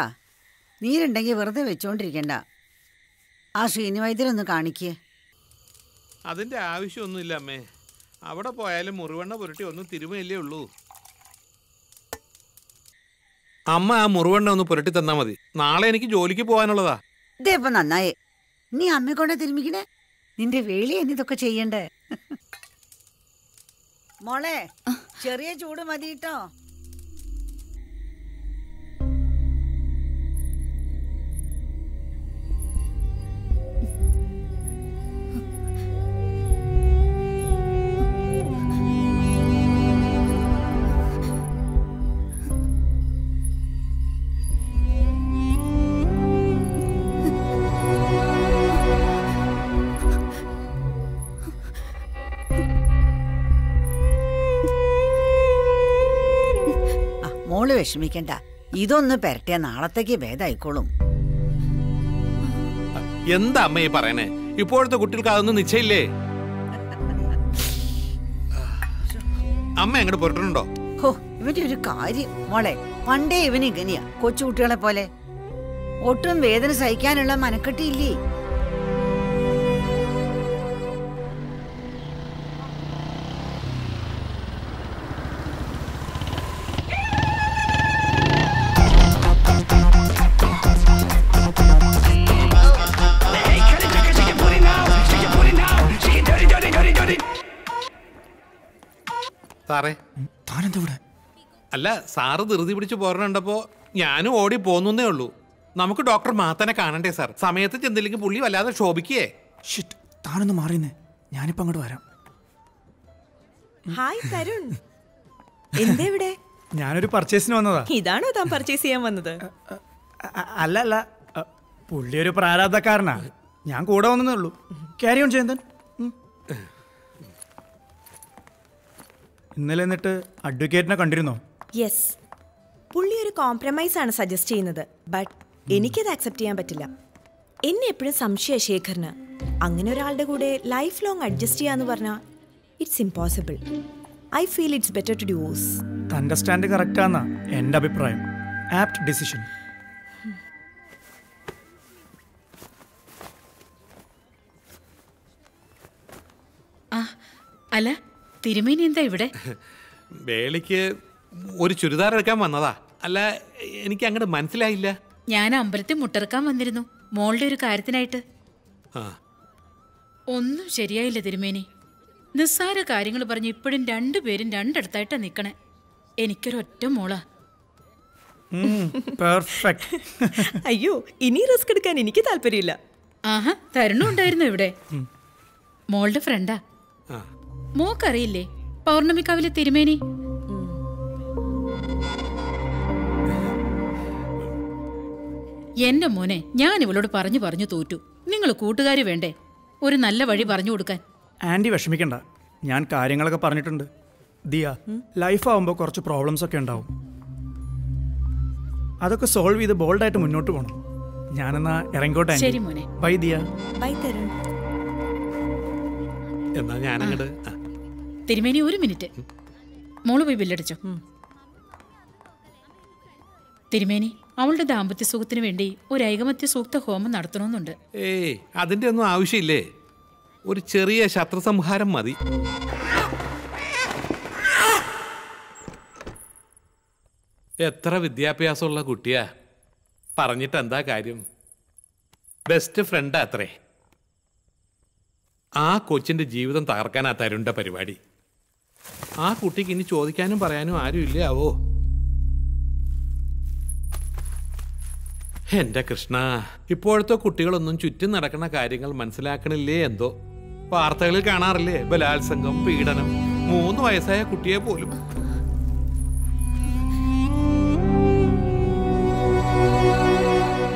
നീരുണ്ടെങ്കിൽ വെറുതെ വെച്ചോണ്ടിരിക്കണ്ട. ആ ശ്രീനിവൈദ്യരൊന്ന് കാണിക്കേ. അതിന്റെ ആവശ്യമൊന്നുമില്ല അമ്മേ. അവിടെ പോയാലും മുറിവെണ്ണ പുരട്ടി ഒന്നും തിരുമയല്ലേ ഉള്ളൂ. അമ്മ ആ മുറിവെണ്ണ ഒന്ന് പുരട്ടി തന്നാ മതി. നാളെ എനിക്ക് ജോലിക്ക് പോകാനുള്ളതാ. ഇതേ ഇപ്പൊ നന്നായി. നീ അമ്മ കൊണ്ട് തിരുമിക്കണേ? നിന്റെ വേളി എന്നെ ഇതൊക്കെ ചെയ്യണ്ടേ? മോളെ ചെറിയ ചൂട് മതി കേട്ടോ മോൾ വിഷമിക്കണ്ട. ഇതൊന്ന് പെരട്ടിയ നാളത്തേക്ക് ഭേദായിക്കോളും. എന്താ അമ്മ പറയണേ? ഇപ്പോഴത്തെ കുട്ടികൾക്ക് അതൊന്നും നിശ്ചയില്ലേ അമ്മ അങ്ങോട്ട് പുറത്തുണ്ടോ ഹോ ഇവന്റെ ഒരു കാര്യം. മോളെ പണ്ടേ ഇവന് ഇങ്ങനെയാ. കൊച്ചുകുട്ടികളെ പോലെ. ഒട്ടും വേദന സഹിക്കാനുള്ള മനക്കെട്ടിയില്ലേ? സാറേ. താനെന്താ ഇവിടെ? അല്ല സാറ് ധൃതി പിടിച്ച് പോരണുണ്ടപ്പോ ഞാനും ഓടി പോന്നേ ഉള്ളൂ. നമുക്ക് ഡോക്ടർ മാത്തനെ കാണണ്ടേ സാർ? സമയത്ത് ചെന്നില്ലെങ്കിൽ പുള്ളി വല്ലാതെ ക്ഷോഭിക്കേ. ഷിറ്റ് താനൊന്ന് മാറിയെന്നേ. ഞാനിപ്പോ അങ്ങോട്ട് വരാം. ഹായ് തരുൺ എന്താ ഇവിടെ? ഞാനൊരു പർച്ചേസിന് വന്നതാ. ഇതാണോ താൻ പർച്ചേസ് ചെയ്യാൻ വന്നത്? അല്ലല്ല അല്ല അല്ല. പുള്ളി ഒരു പ്രാരാധക്കാരനാ ഞാൻ കൂടെ വന്നേ ഉള്ളൂ. ക്യാരി ഓൺ ഇന്നലെ എന്നിട്ട് അഡ്വക്കേറ്റിനെ കണ്ടിരുന്നോ? യെസ് പുള്ളി ഒരു കോംപ്രമൈസ് ആണ് സജസ്റ്റ് ചെയ്യുന്നത്. ബട്ട് എനിക്കത് അക്സെപ്റ്റ് ചെയ്യാൻ പറ്റില്ല. എന്നെ എപ്പോഴും സംശയ ശേഖറിന് അങ്ങനെ ഒരാളുടെ കൂടെ ലൈഫ് ലോങ് അഡ്ജസ്റ്റ് ചെയ്യാന്ന് പറഞ്ഞാൽ it's impossible I feel it's better to divorce തന്റെ സ്റ്റാൻഡ് കറക്റ്റാന്നാ എന്റെ അഭിപ്രായം. ആപ്റ്റ് ഡിസിഷൻ ആ അല്ല? തിരുമേനി എന്താ ഇവിടെ? വേളിക്ക് ഒരു ചുരിദാർ എടുക്കാൻ വന്നതാ. അല്ല എനിക്ക് അങ്ങോട്ട് മനസ്സിലായില്ല. ഞാൻ അമ്പലത്തിൽ മുട്ടിറക്കാൻ വന്നിരുന്നു. മോളുടെ ഒരു കാര്യത്തിനായിട്ട്. ആ. ഒന്നും ശരിയായില്ല തിരുമേനി. നിസ്സാര കാര്യങ്ങൾ പറഞ്ഞ് ഇപ്പോഴും രണ്ടുപേരും രണ്ടിടത്തായിട്ടാ നിക്കണേ. എനിക്കൊരൊറ്റ മോളാ. പെർഫെക്റ്റ് അയ്യോ ഇനി റിസ്ക് എടുക്കാൻ എനിക്ക് താല്പര്യമില്ല. ആഹാ തരുണും ഉണ്ടായിരുന്നു ഇവിടെ മോളുടെ ഫ്രണ്ടാ ആ. മോക്കറിയില്ലേ? പൗർണമിക്കാവിലെ തിരുമേനി. എന്റെ മോനെ ഞാൻ ഇവളോട് പറഞ്ഞു പറഞ്ഞു തോറ്റു. നിങ്ങൾ കൂട്ടുകാരി വേണ്ടേ? ഒരു നല്ല വഴി പറഞ്ഞു കൊടുക്കാൻ. ആന്റി വിഷമിക്കണ്ട. ഞാൻ കാര്യങ്ങളൊക്കെ പറഞ്ഞിട്ടുണ്ട്. ദിയ ലൈഫ് ആവുമ്പോൾ കുറച്ച് പ്രോബ്ലംസ് ഒക്കെ ഉണ്ടാവും. അതൊക്കെ സോൾവ് ചെയ്ത് ബോൾഡായിട്ട് മുന്നോട്ട് പോകണം ഞാനെന്നാ ഇറങ്ങിക്കോട്ടെ ശരി മോനെ. ബൈ ദിയ. ബൈ തരൂ എന്നാ ഞാനങ്ങോട്ട് തിരുമേനി ഒരു മിനിറ്റ്. മോൾ പോയി ബില്ലടിച്ചോ. തിരുമേനി അവളുടെ ദാമ്പത്യ സുഖത്തിന് വേണ്ടി ഒരു ഐകമത്യ സൂക്ത ഹോമം നടത്തണമെന്നുണ്ട്. ഏയ് അതിന്റെ ഒന്നും ആവശ്യമില്ലേ? ഒരു ചെറിയ ശത്രുസംഹാരം മതി. എത്ര വിദ്യാഭ്യാസമുള്ള കുട്ടിയാ. പറഞ്ഞിട്ട് എന്താ കാര്യം? ബെസ്റ്റ് ഫ്രണ്ടാ അത്രേ ആ കൊച്ചിന്റെ ജീവിതം തകർക്കാനാ തരുണ്ട പരിപാടി. ആ കുട്ടിക്ക് ഇനി ചോദിക്കാനും പറയാനും ആരും ഇല്ല ആവോ എന്റെ കൃഷ്ണ ഇപ്പോഴത്തെ കുട്ടികളൊന്നും ചുറ്റും നടക്കുന്ന കാര്യങ്ങൾ മനസ്സിലാക്കണില്ലേ എന്തോ? വാർത്തകളിൽ കാണാറില്ലേ? ബലാത്സംഗം പീഡനം മൂന്ന് വയസ്സായ കുട്ടിയെ പോലും.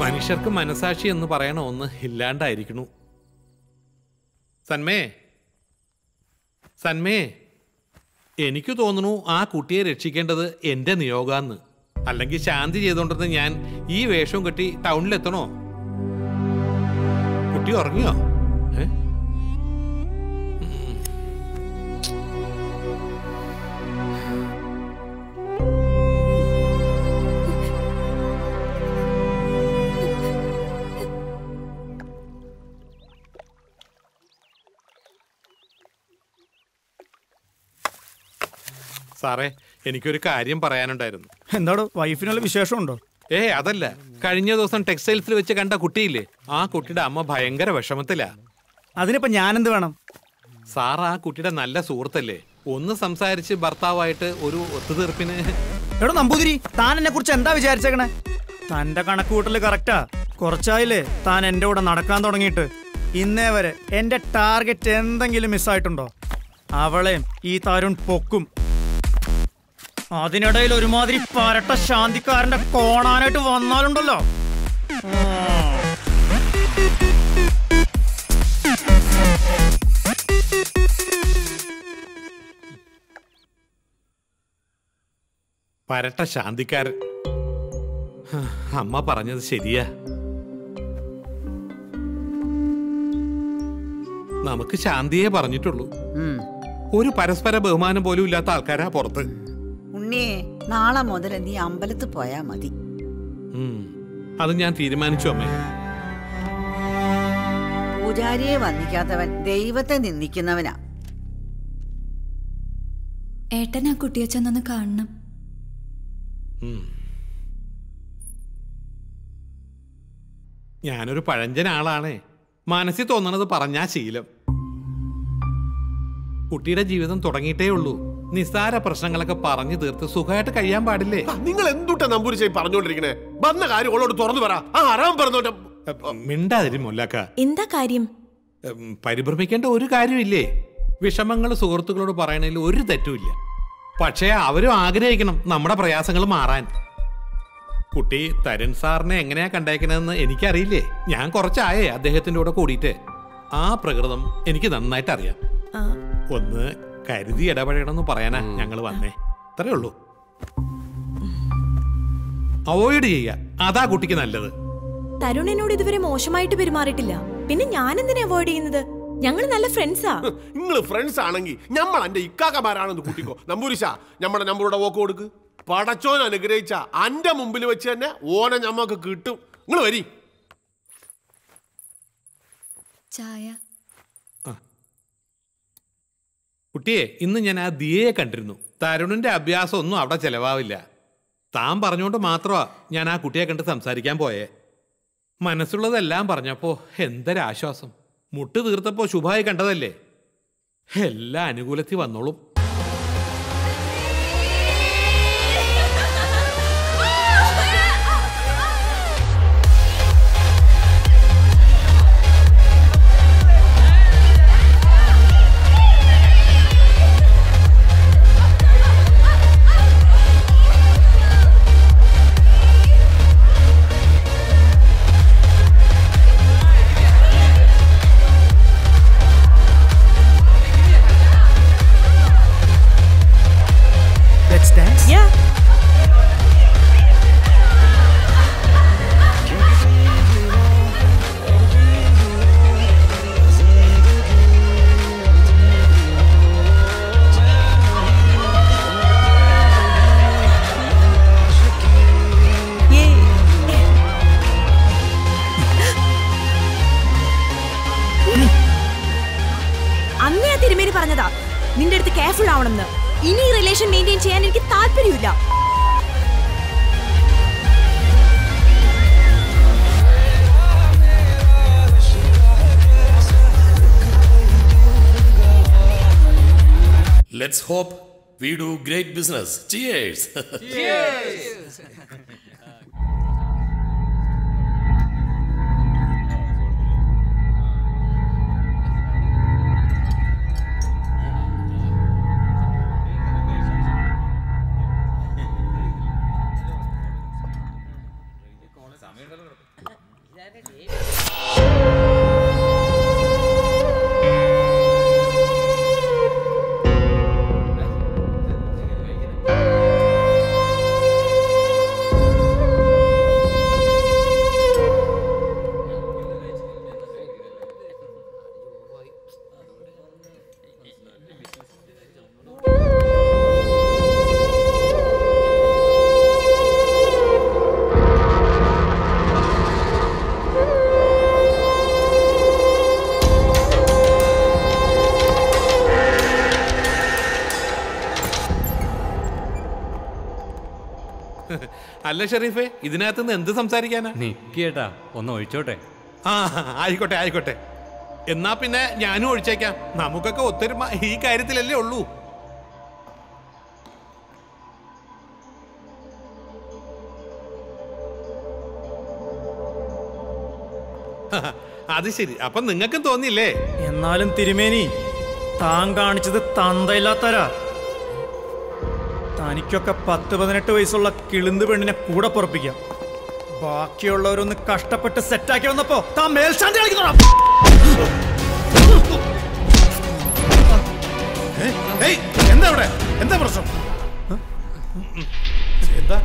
മനുഷ്യർക്ക് മനസാക്ഷി എന്ന് പറയണ ഒന്ന് ഇല്ലാണ്ടായിരിക്കണു സന്മേ സന്മേ. എനിക്ക് തോന്നുന്നു ആ കുട്ടിയെ രക്ഷിക്കേണ്ടത് എന്റെ നിയോഗാന്ന്. അല്ലെങ്കിൽ ശാന്തി ചെയ്തോണ്ടെന്ന് ഞാൻ ഈ വേഷവും കെട്ടി ടൗണിലെത്തണോ? കുട്ടി ഉറങ്ങിയോ? ഏ? സാറേ എനിക്കൊരു കാര്യം പറയാനുണ്ടായിരുന്നു. എന്താടോ വൈഫിനുള്ള വിശേഷമുണ്ടോ? ഏ അതല്ല. കഴിഞ്ഞ ദിവസം ടെക്സ്റ്റൈൽസിൽ വെച്ച് കണ്ട കുട്ടിയില്ലേ? ആ കുട്ടിയുടെ അമ്മ ഭയങ്കര വിഷമത്തിലാ. അതിനിപ്പോ ഞാനെന്ത് വേണം? സാർ ആ കുട്ടിയുടെ നല്ല സുഹൃത്തല്ലേ? ഒന്ന് സംസാരിച്ച് ഭർത്താവായിട്ട് ഒരു ഒത്തുതീർപ്പിന്. എടോ നമ്പൂതിരി താൻ എന്നെ കുറിച്ച് എന്താ വിചാരിച്ചേക്കണേ? തന്റെ കണക്കുകൂട്ടൽ കറക്റ്റാ കുറച്ചായില്ലേ താൻ എന്റെ കൂടെ നടക്കാൻ തുടങ്ങിയിട്ട്. ഇന്നേ വരെ എന്റെ ടാർഗറ്റ് എന്തെങ്കിലും മിസ്സായിട്ടുണ്ടോ അവളെയും ഈ തരുൺ പൊക്കും. അതിനിടയിൽ ഒരുമാതിരി പരട്ട ശാന്തിക്കാരന്റെ കോണാനായിട്ട് വന്നാലുണ്ടല്ലോ. പരട്ട ശാന്തിക്കാരൻ. അമ്മ പറഞ്ഞത് ശരിയാ. നമുക്ക് ശാന്തിയെ പറഞ്ഞിട്ടുള്ളൂ. ഒരു പരസ്പര ബഹുമാനം പോലും ഇല്ലാത്ത ആൾക്കാരാ പുറത്ത്. ഉണ്ണിയെ നാളെ മുതൽ നീ അമ്പലത്തിൽ പോയാ മതി. അത് ഞാൻ തീരുമാനിച്ചു അമ്മേ. പൂജാരിയെ വന്ദിക്കാത്തവൻ ദൈവത്തെ നിന്ദിക്കുന്നവനാ. ഏട്ടൻ ആ കുട്ടിയെ ചെന്നൊന്ന് കാണണം. ഞാനൊരു പഴഞ്ചൻ ആളാണേ മനസ്സിൽ തോന്നണത് പറഞ്ഞാ ശീലം. കുട്ടിയുടെ ജീവിതം തുടങ്ങിയിട്ടേ ഉള്ളൂ. നിസ്സാര പ്രശ്നങ്ങളൊക്കെ പറഞ്ഞു തീർത്ത് സുഖമായിട്ട് കഴിയാൻ പാടില്ലേ? നിങ്ങൾ എന്തുട്ടാ നമ്പൂരിച്ചായി പറഞ്ഞോണ്ടിരിക്കണേ വന്ന കാര്യം ഓളോട് തുറന്നു പറ. ആ അറാൻ പറഞ്ഞോട്ടെ? മിണ്ടാതിരി മുല്ലാക്ക. എന്താ കാര്യം? പരിഭ്രമിക്കേണ്ട ഒരു കാര്യമില്ലേ? വിഷമങ്ങൾ സുഹൃത്തുക്കളോട് പറയണതിൽ ഒരു തെറ്റുമില്ല. പക്ഷേ അവരും ആഗ്രഹിക്കണം നമ്മുടെ പ്രയാസങ്ങൾ മാറാൻ. കുട്ടി തരുൺ സാറിനെ എങ്ങനെയാ കണ്ടേക്കണെന്ന് എനിക്കറിയില്ലേ? ഞാൻ കുറച്ചായേ അദ്ദേഹത്തിന്റെ കൂടെ കൂടിയിട്ട്. ആ പ്രകൃതം എനിക്ക് നന്നായിട്ട് അറിയാം ഒന്ന് കരുതി ഇടപഴകണമെന്ന് പറയാനാ ഞങ്ങൾ വന്നേ. അത്രേ ഉള്ളൂ. അവോയ്ഡ് ചെയ്യുക അതാ കുട്ടിക്ക് നല്ലത്. തരുൺ എന്നോട് ഇതുവരെ മോശമായിട്ട് പെരുമാറിയിട്ടില്ല. പിന്നെ ഞാൻ എന്തിനാ അവോയ്ഡ് ചെയ്യുന്നത്? ഞങ്ങൾ നല്ല ഫ്രണ്ട്സാ. നിങ്ങൾ ഫ്രണ്ട്സ് ആണെങ്കിൽ നമ്മൾ എന്റെ ഇക്കാക്കമാരാണെന്ന് കൂട്ടിക്കോ. നമ്പൂരിശ നമ്മുടെ നമ്പറുടെ വോക്ക് കൊടുക്ക്. പടച്ചോൻ അനുഗ്രഹിച്ച അന്റെ മുമ്പിൽ വെച്ച് തന്നെ ഓനെ ഞമ്മക്ക് കിട്ടും. നിങ്ങൾ വരി. ചായ. കുട്ടിയെ ഇന്ന് ഞാൻ ആ ദിയയെ കണ്ടിരുന്നു. തരുണിന്റെ അഭ്യാസം ഒന്നും അവിടെ ചെലവാവില്ല. താൻ പറഞ്ഞുകൊണ്ട് മാത്രമാ ഞാൻ ആ കുട്ടിയെ കണ്ട് സംസാരിക്കാൻ പോയേ. മനസ്സുള്ളതെല്ലാം പറഞ്ഞപ്പോ എന്തൊരാശ്വാസം. മുട്ട് തീർത്തപ്പോ ശുഭായി കണ്ടതല്ലേ? എല്ലാ അനുകൂലത്തിൽ വന്നോളും. Hope we do great business. Cheers. അല്ല ഷെറീഫെ ഇതിനകത്ത് നിന്ന് എന്ത് സംസാരിക്കാനാ? നിക്കേട്ടാ ഒന്ന് ഒഴിച്ചോട്ടെ. ആ ആയിക്കോട്ടെ ആയിക്കോട്ടെ. എന്നാ പിന്നെ ഞാനും ഒഴിച്ചേക്കാം. നമുക്കൊക്കെ ഒത്തൊരുമ ഈ കാര്യത്തിലല്ലേ ഉള്ളൂ. അത് ശരി. അപ്പൊ നിങ്ങൾക്കും തോന്നിയില്ലേ? എന്നാലും തിരുമേനി താൻ കാണിച്ചത് തന്തയില്ലാത്തരാ തനിക്കൊക്കെ പത്ത് പതിനെട്ട് വയസ്സുള്ള കിളിന്ത് പെണ്ണിനെ കൂടെ പൊറപ്പിക്കാം. ബാക്കിയുള്ളവരൊന്ന് കഷ്ടപ്പെട്ട് സെറ്റാക്കി വന്നപ്പോ താൻ മേൽശാന്തി കളിക്കുന്നോടാ. ഏയ്, എന്താ ഇവിടെ? എന്താ പ്രശ്നം? എന്താ.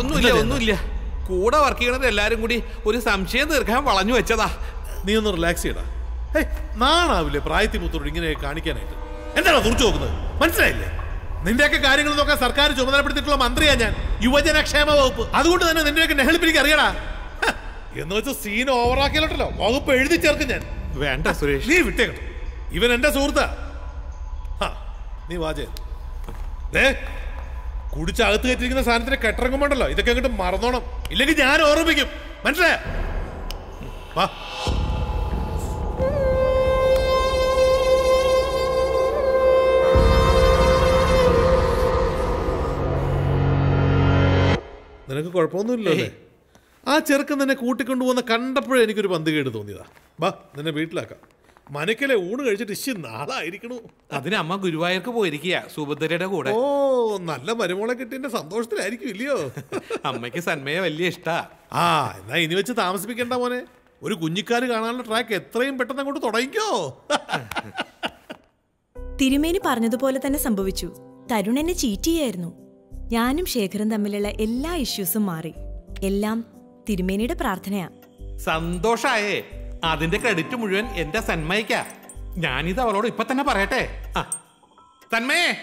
ഒന്നുമില്ല ഒന്നുമില്ല. കൂടെ വർക്ക് ചെയ്യണത് എല്ലാരും കൂടി ഒരു സംശയം തീർക്കാൻ വളഞ്ഞു വെച്ചതാ. നീ ഒന്ന് റിലാക്സ് ചെയ്യടാ. നാണാവില്ലേ പ്രായത്തി മുത്തോട് ഇങ്ങനെ കാണിക്കാനായിട്ട്? എന്താണ് തുറച്ചു നോക്കുന്നത്? മനസ്സിലായില്ലേ? നിന്റെയൊക്കെ കാര്യങ്ങൾ നോക്കാൻ സർക്കാർ ചുമതലപ്പെടുത്തിയിട്ടുള്ള മന്ത്രിയാ ഞാൻ. യുവജനക്ഷേമ വകുപ്പ്. അതുകൊണ്ട് തന്നെ നിന്റെയൊക്കെ നെഹളിപ്പിനിക്ക് അറിയടാ. എന്ന് വെച്ച് സീൻ ഓവറാക്കിയല്ലോ വകുപ്പ് എഴുതി ചേർക്കും ഞാൻ. വേണ്ട സുരേഷ്. നീ വിട്ടേക്കട്ടെ ഇവൻ എന്റെ സുഹൃത്താ. നീ വാചേ ദേ കുടിച്ച് അകത്ത് കയറ്റിരിക്കുന്ന സാധനത്തിന് കെട്ടിറങ്ങുമ്പോണ്ടല്ലോ. ഇതൊക്കെ അങ്ങോട്ട് മറന്നോണം. ഇല്ലെങ്കിൽ ഞാൻ ഓർമ്മിക്കും മനസ്സിലായ? വാ. നിനക്ക് കുഴപ്പമൊന്നുമില്ലല്ലോ? ആ ചെറുക്കൻ നിന്നെ കൂട്ടിക്കൊണ്ടുപോകുന്ന കണ്ടപ്പോഴേ എനിക്കൊരു പന്ത് കേട് തോന്നിയതാ. ബാ നിന്നെ വീട്ടിലാക്കാം. മനക്കലെ ഊണ് കഴിച്ചിട്ട് ഇശി നാളായിരിക്കണു. അതിന് അമ്മ ഗുരുവായൂർക്ക് പോയിരിക്കുക സുഭദ്രയുടെ കൂടെ. ഓ നല്ല മരുമോളെ കിട്ടിയതിന്റെ സന്തോഷത്തിലായിരിക്കും ഇല്ലയോ? അമ്മയ്ക്ക് സന്മയെ വലിയ ഇഷ്ടാ. ആ എന്നാ ഇനി വെച്ച് താമസിപ്പിക്കണ്ട മോനെ. ഒരു കുഞ്ഞിക്കാര് കാണാനുള്ള ട്രാക്ക് എത്രയും പെട്ടെന്ന് അങ്ങോട്ട് തുടങ്ങിക്കോ. തിരുമേനി പറഞ്ഞതുപോലെ തന്നെ സംഭവിച്ചു. തരുൺ എന്നെ ചീറ്റ് ചെയ്യായിരുന്നു. ഞാനും ശേഖരൻ തമ്മിലുള്ള എല്ലാ ഇഷ്യൂസും മാറി. എല്ലാം തിരുമേനിയുടെ പ്രാർത്ഥനയാ. സന്തോഷായേ. അതിന്റെ ക്രെഡിറ്റ് മുഴുവൻ എന്റെ സന്മയ്ക്ക. ഞാനിത് അവളോട് ഇപ്പൊ തന്നെ പറയട്ടെ. ആ. സന്മേ.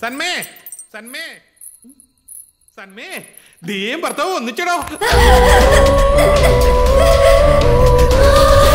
സന്മേ. സന്മേ. സന്മേ. ദീയും ഭർത്താവ് ഒന്നിച്ചടോ.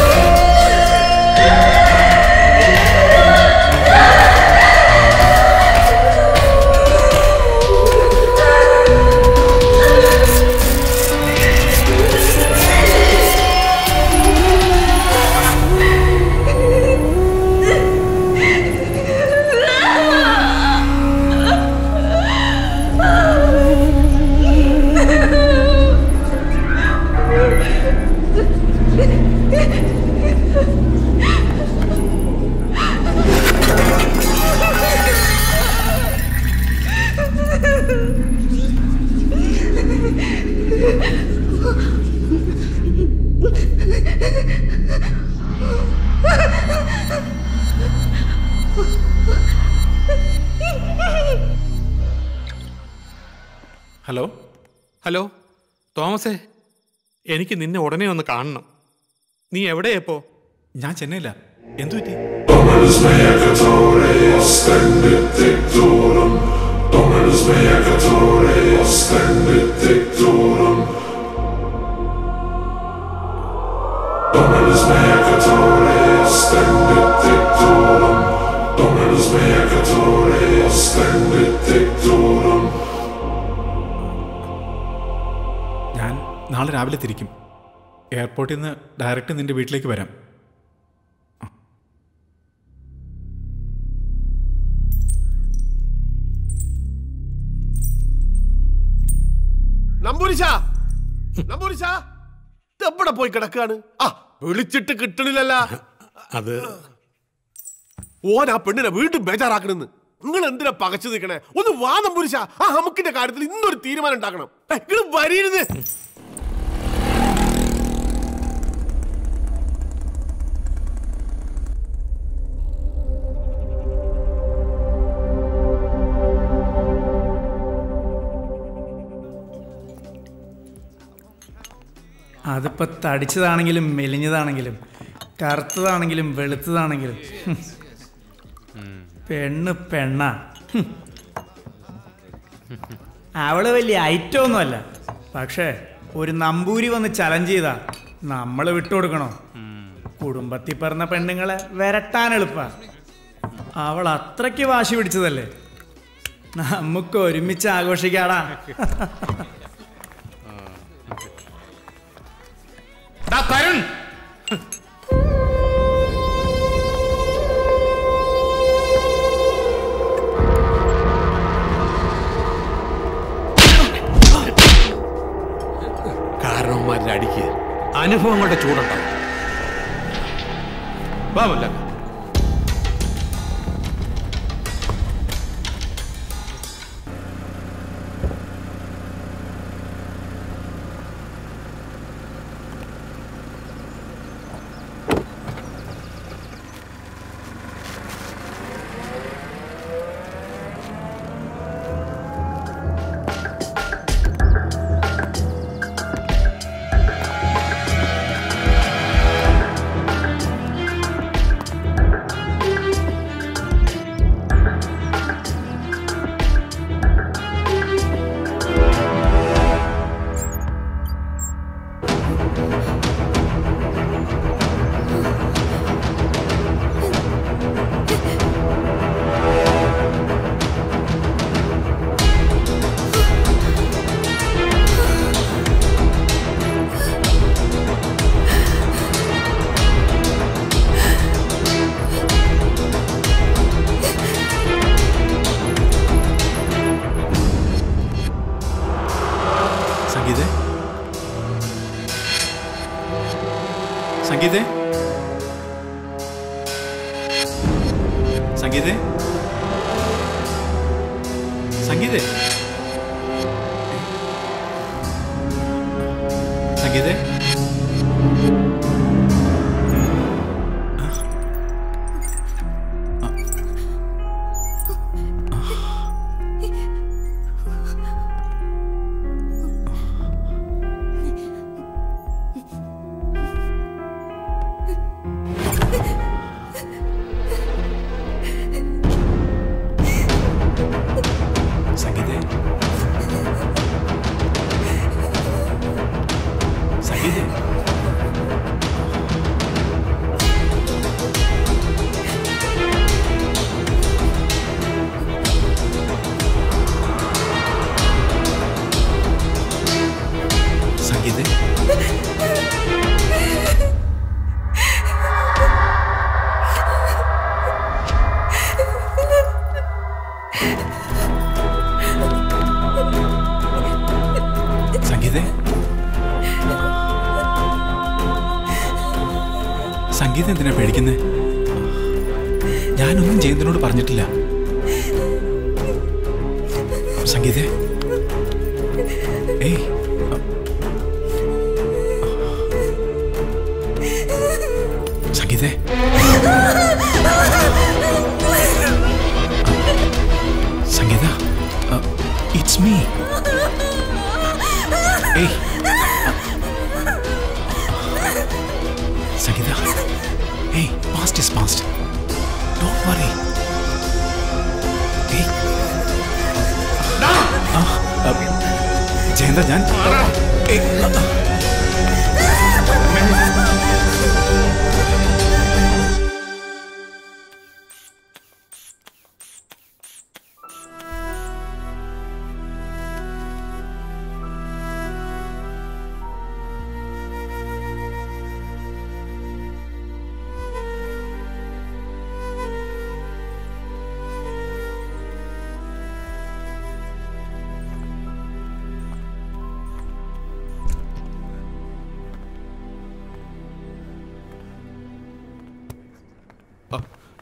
ഹലോ തോമസേ എനിക്ക് നിന്നെ ഉടനെ ഒന്ന് കാണണം. നീ എവിടെയപ്പോ ഞാൻ ചെന്നൈല എന്തു പറ്റി? നാളെ രാവിലെ തിരിക്കും. എയർപോർട്ടിൽ നിന്ന് ഡയറക്റ്റ് നിന്റെ വീട്ടിലേക്ക് വരാം. എവിടെ പോയി കിടക്കാണ്? ആ വിളിച്ചിട്ട് കിട്ടണില്ലല്ല. അത് ഓൻ ആ പെണ്ണിനെ വീണ്ടും ബേജാറാക്കണെന്ന്. നിങ്ങൾ എന്തിനാ പകച്ചു നിൽക്കണേ? ഒന്ന് വാ നമ്പൂരിശാ. ആ നമുക്കിന്റെ കാര്യത്തിൽ ഇന്നൊരു തീരുമാനം ഉണ്ടാക്കണം. നിങ്ങൾ വരീരുത് അതിപ്പോൾ തടിച്ചതാണെങ്കിലും മെലിഞ്ഞതാണെങ്കിലും കറുത്തതാണെങ്കിലും വെളുത്തതാണെങ്കിലും. പെണ്ണ് പെണ്ണ. അവൾ വലിയ ഐറ്റമൊന്നുമല്ല പക്ഷേ ഒരു നമ്പൂരി വന്ന് ചലഞ്ച് ചെയ്താ നമ്മൾ വിട്ടുകൊടുക്കണോ? കുടുംബത്തിൽ പറഞ്ഞ പെണ്ണുങ്ങളെ വരട്ടാൻ എളുപ്പ. അവൾ അത്രയ്ക്ക് വാശി പിടിച്ചതല്ലേ? നമുക്ക് ഒരുമിച്ച് ആഘോഷിക്കാടാ. തരുൺ. കാരണവന്മാരുടെ അടിക്ക് അനുഭവങ്ങളുടെ ചൂടുണ്ടാവും. വാ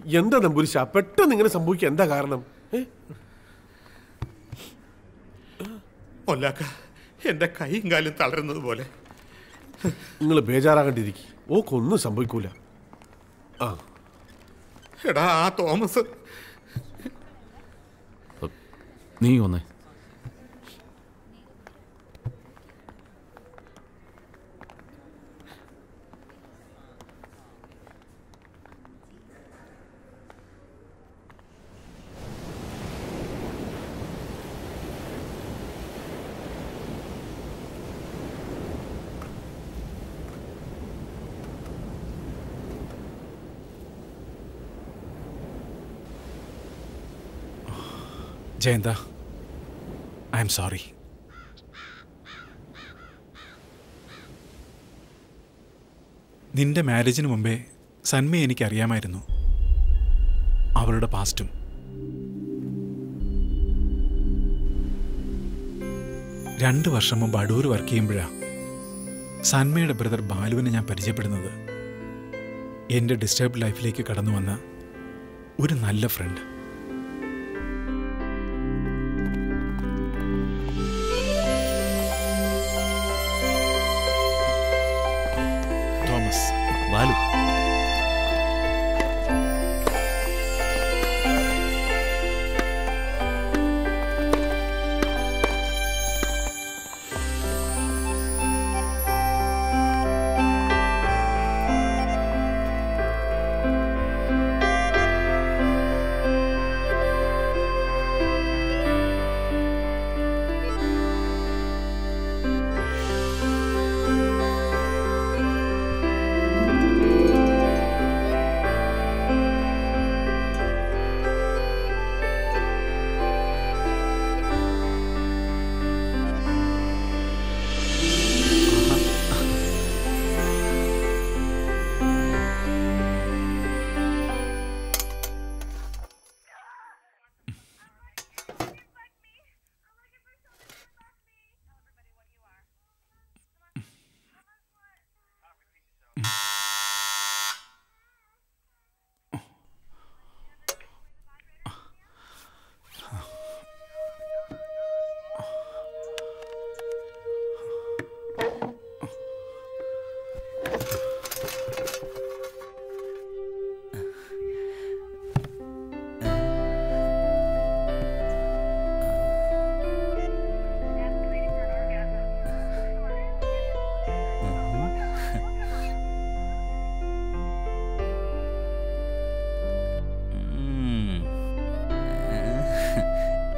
എന്താ നമ്പൂരിശ? പെട്ടെന്ന് ഇങ്ങനെ സംഭവിക്കുക എന്താ കാരണം? ഒല്ലാക്ക എന്റെ കൈയും കാലും തളരുന്നത് പോലെ. നിങ്ങൾ ബേജാറാകണ്ടിരിക്കും. ഓക്കൊന്നും സംഭവിക്കൂല. ആ. എടാ ആ തോമസ്. നീ വന്നേ. ജയന്ത ഐ എം സോറി നിന്റെ മാരേജിന് മുമ്പേ സന്മയെ എനിക്കറിയാമായിരുന്നു അവളുടെ പാസ്റ്റും രണ്ട് വർഷം മുമ്പ് അടൂർ വർക്ക് ചെയ്യുമ്പോഴാണ് സന്മയുടെ ബ്രദർ ബാലുവിനെ ഞാൻ പരിചയപ്പെടുന്നത്. എന്റെ ഡിസ്റ്റേബ് ലൈഫിലേക്ക് കടന്നു വന്ന ഒരു നല്ല ഫ്രണ്ട്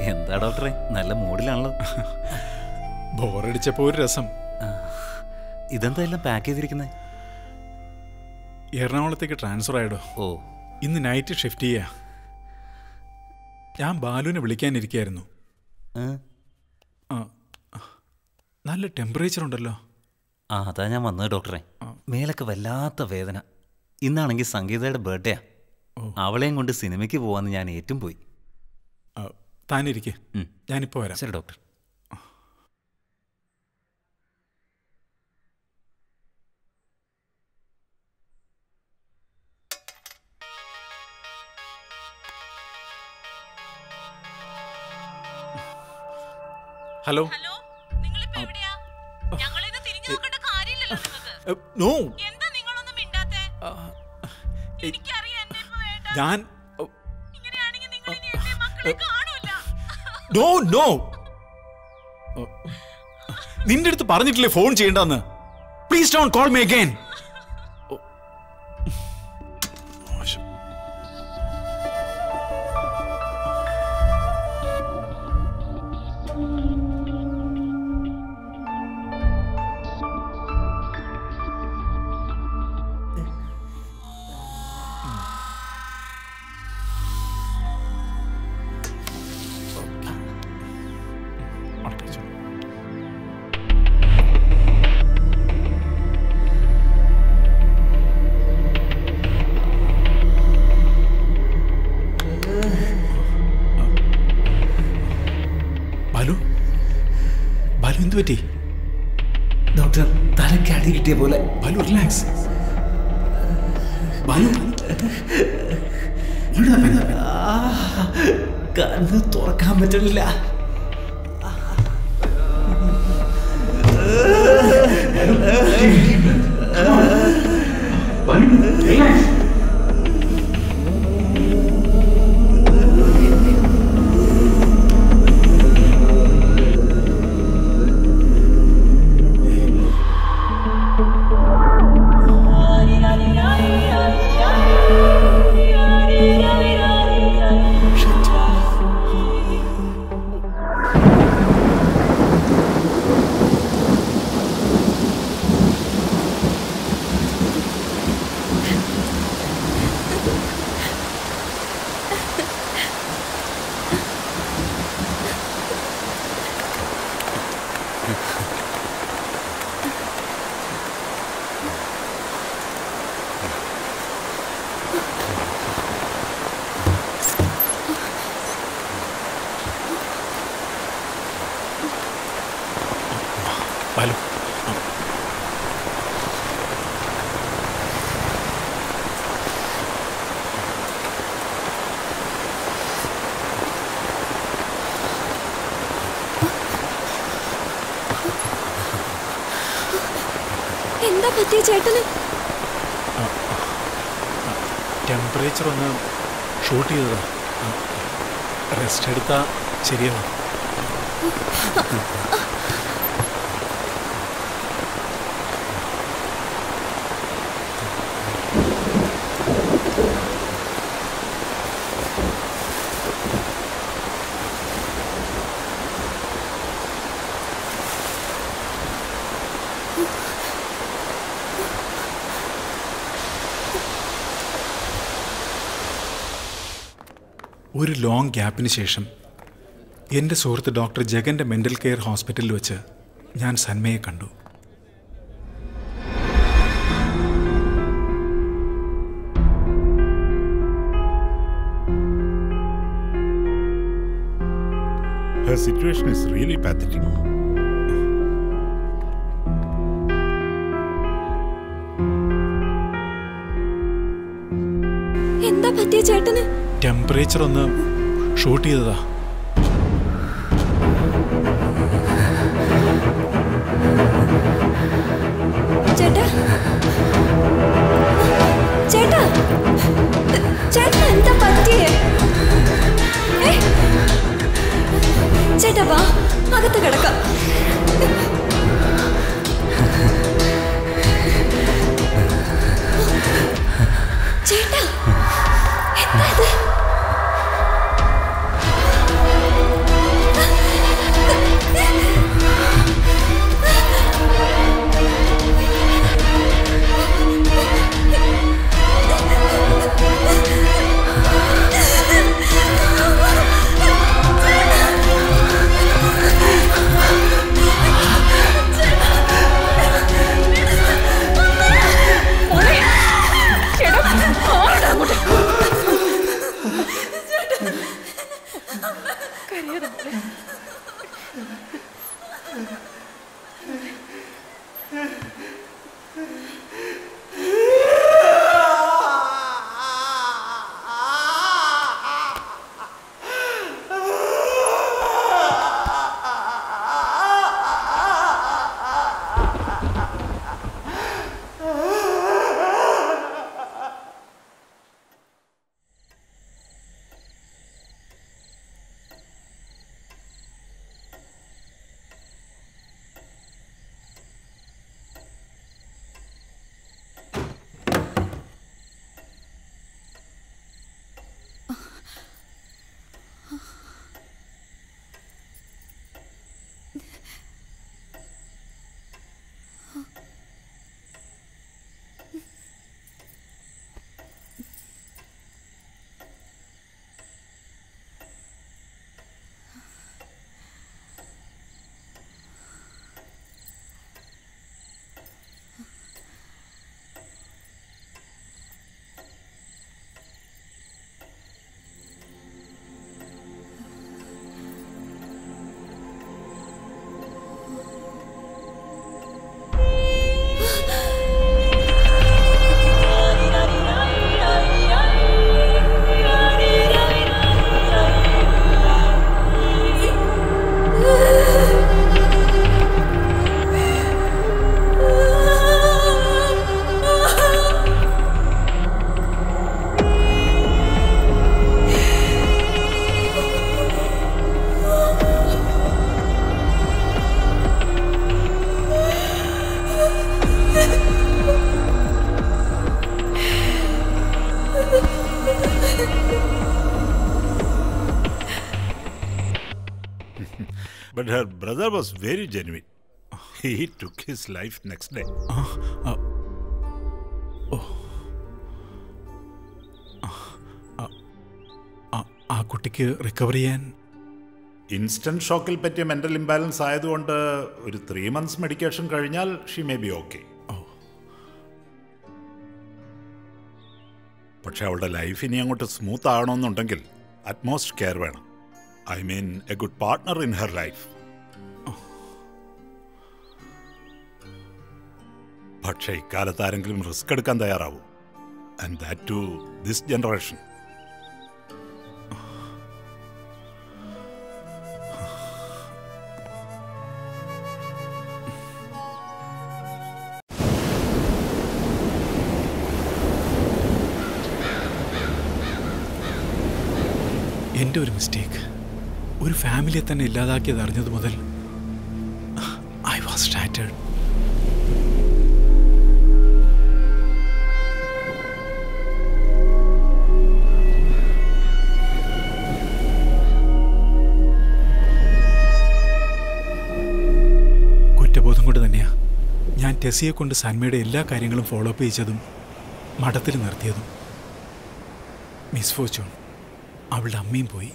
എന്താ ഡോക്ടറെ? നല്ല മൂഡിലാണല്ലോ. ബോറടിച്ചപ്പോ ഒരു രസം. ഇതെന്താ എല്ലാം പാക്ക് ചെയ്തിരിക്കുന്നത് എറണാകുളത്തേക്ക് ട്രാൻസ്ഫർ ആയിടോ. ഓ. ഇന്ന് നൈറ്റ് ഷിഫ്റ്റ് ചെയ്യാ. ഞാൻ ബാലുവിനെ വിളിക്കാനിരിക്കായിരുന്നു. നല്ല ടെമ്പറേച്ചർ ഉണ്ടല്ലോ. ആ അതാ ഞാൻ വന്നത് ഡോക്ടറെ. മേലൊക്കെ വല്ലാത്ത വേദന. ഇന്നാണെങ്കിൽ സംഗീതയുടെ ബർത്ത്ഡേയാ അവളെയും കൊണ്ട് സിനിമയ്ക്ക് പോവാന്ന് ഞാൻ ഏറ്റും പോയി. താനിരിക്കെ. ഞാനിപ്പോ വരാം. ശരി ഡോക്ടർ. ഹലോ. നോ. ഞാൻ നോ നോ നിന്റെ അടുത്ത് പറഞ്ഞിട്ടില്ലേ phone ചെയ്യണ്ടെന്ന്? Please don't call me again Balu എന്താ പറ്റിയ ചേട്ടന്? ടെമ്പറേച്ചർ ഒന്ന് ഷൂട്ട് ചെയ്തതാ. റെസ്റ്റ് എടുത്താ ശരിയാവും. ലോങ് ഗ്യാപ്പിന് ശേഷം എന്റെ സുഹൃത്ത് ഡോക്ടർ ജഗന്റെ മെന്റൽ കെയർ ഹോസ്പിറ്റലിൽ വെച്ച് ഞാൻ സന്മയെ കണ്ടു situation is really pathetic. Temperature ഒന്ന് ഷൂട്ട് ചെയ്തതാ. ചേട്ടാ. എന്താ വാ. അകത്ത് കിടക്കാം. Brother was very genuine. He took his life next day. ആ കുട്ടിക്ക് റിക്കവർ ചെയ്യാൻ ഇൻസ്റ്റന്റ് ഷോക്കിൽ പറ്റിയ മെന്റൽ ഇംബാലൻസ് ആയതുകൊണ്ട് ഒരു ത്രീ മന്ത്സ് മെഡിക്കേഷൻ കഴിഞ്ഞാൽ ഷീ മേ ബി ഓക്കെ പക്ഷെ അവളുടെ ലൈഫ് ഇനി അങ്ങോട്ട് സ്മൂത്ത് ആകണമെന്നുണ്ടെങ്കിൽ അറ്റ്മോസ്റ്റ് കെയർ വേണം I mean a good partner in her life പക്ഷേ ഇക്കാലത്ത് ആരെങ്കിലും റിസ്ക് എടുക്കാൻ തയ്യാറാവൂ. And that to this generation എന്റെ ഒരു മിസ്റ്റേക്ക് ഒരു ഫാമിലിയെ തന്നെ ഇല്ലാതാക്കിയത് അറിഞ്ഞത് മുതൽ ഐ വാസ് സ്റ്റാറ്റേഡ് ടെസിയെ കൊണ്ട് സന്മയുടെ എല്ലാ കാര്യങ്ങളും ഫോളോ അപ്പ് ചെയ്യിച്ചതും മഠത്തിൽ നിർത്തിയതും. മിസ് ഫോർച്യൂൺ അവളുടെ അമ്മയും പോയി.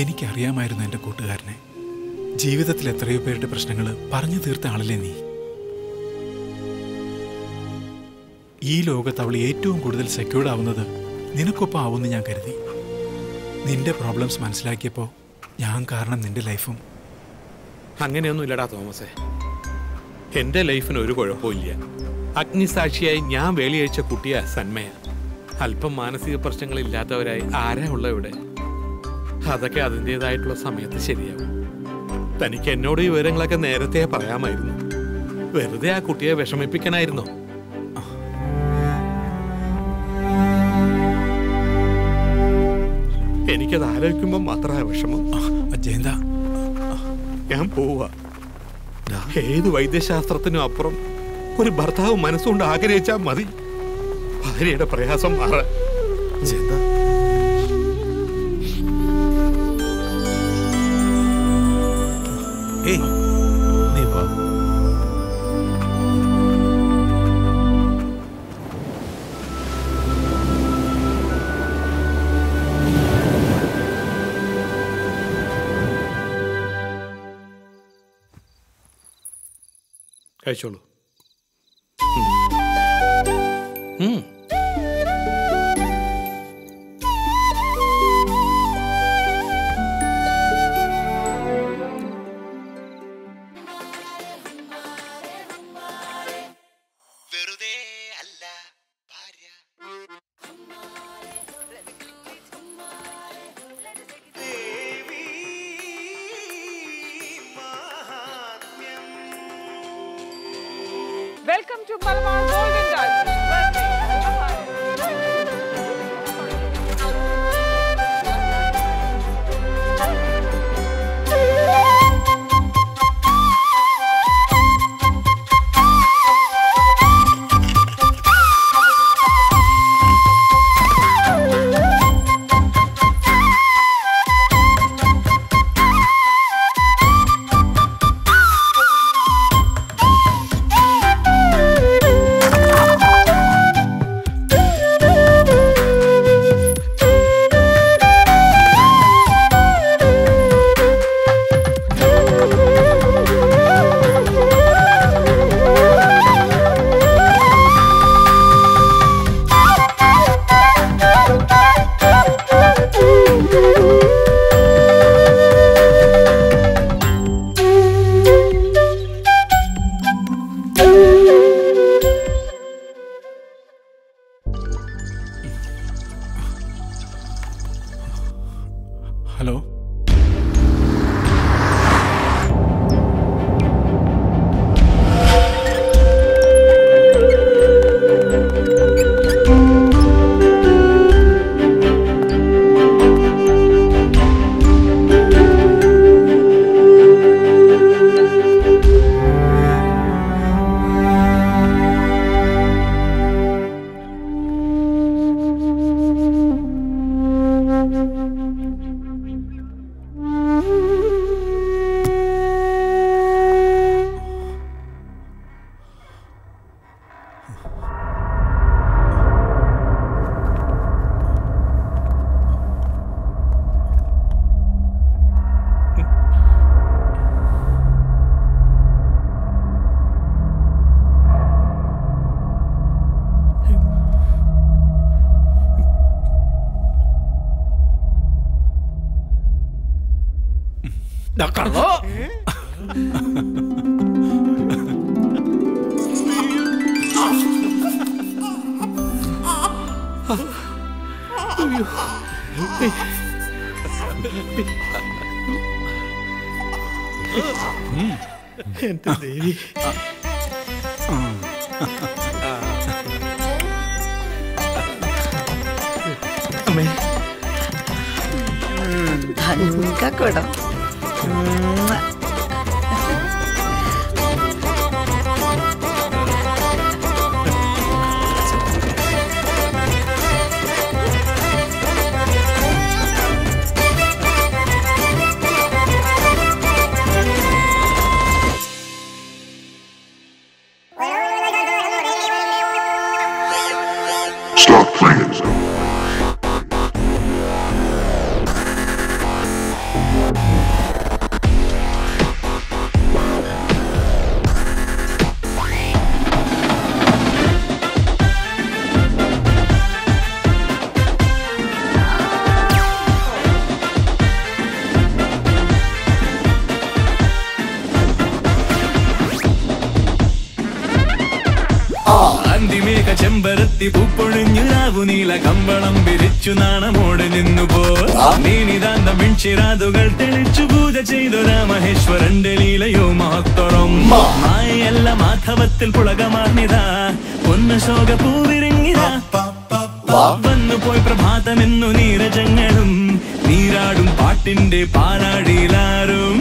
എനിക്കറിയാമായിരുന്നു എന്റെ കൂട്ടുകാരനെ. ജീവിതത്തിൽ എത്രയോ പേരുടെ പ്രശ്നങ്ങൾ പറഞ്ഞു തീർത്ത ആളല്ലേ നീ. ഈ ലോകത്ത് അവൾ ഏറ്റവും കൂടുതൽ സെക്യൂർഡ് ആവുന്നത് നിനക്കൊപ്പം ആവുമെന്ന് ഞാൻ കരുതി. നിന്റെ പ്രോബ്ലംസ് മനസ്സിലാക്കിയപ്പോൾ ഞാൻ കാരണം നിന്റെ ലൈഫും. അങ്ങനെയൊന്നും ഇല്ലടാ തോമസേ. എന്റെ ലൈഫിന് ഒരു കുഴപ്പമില്ല അഗ്നിസാക്ഷിയായി ഞാൻ വേലിയഴിച്ച കുട്ടിയ സന്മയ. അല്പം മാനസിക പ്രശ്നങ്ങൾ ഇല്ലാത്തവരായി ആരാ ഉള്ള ഇവിടെ? അതൊക്കെ അതിന്റെതായിട്ടുള്ള സമയത്ത് ശരിയാവും. തനിക്ക് എന്നോട് ഈ വിവരങ്ങളൊക്കെ നേരത്തെ പറയാമായിരുന്നു. വെറുതെ ആ കുട്ടിയെ വിഷമിപ്പിക്കണായിരുന്നോ. എനിക്കത് ആലോചിക്കുമ്പോൾ മാത്രമായ വിഷമം. ജയന്ത. ഞാൻ പോവാ ഏത് വൈദ്യശാസ്ത്രത്തിനും അപ്പുറം ഒരു ഭർത്താവ് മനസ്സുകൊണ്ട് ആഗ്രഹിച്ചാൽ മതി. ഭാര്യയുടെ പ്രയാസം മാറാൻ. ഏയ് kaç olur? കമ്പളം വിരിച്ചു നാണമോട് നിന്നു പോണിതാന്ത മിൺചിരാതുകൾ തെളിച്ചു പൂജ ചെയ്തു രാമഹേശ്വരന്റെ ലീലയോ മഹത്തോളം മായയല്ല മാധവത്തിൽ പുളകമാർന്നിതാ. ഒന്ന് ശോക പൂവിരങ്ങിതാ വന്നു പോയി പ്രഭാതമെന്നു നീരജങ്ങളും നീരാടും പാട്ടിന്റെ പാലാടിയിലാരും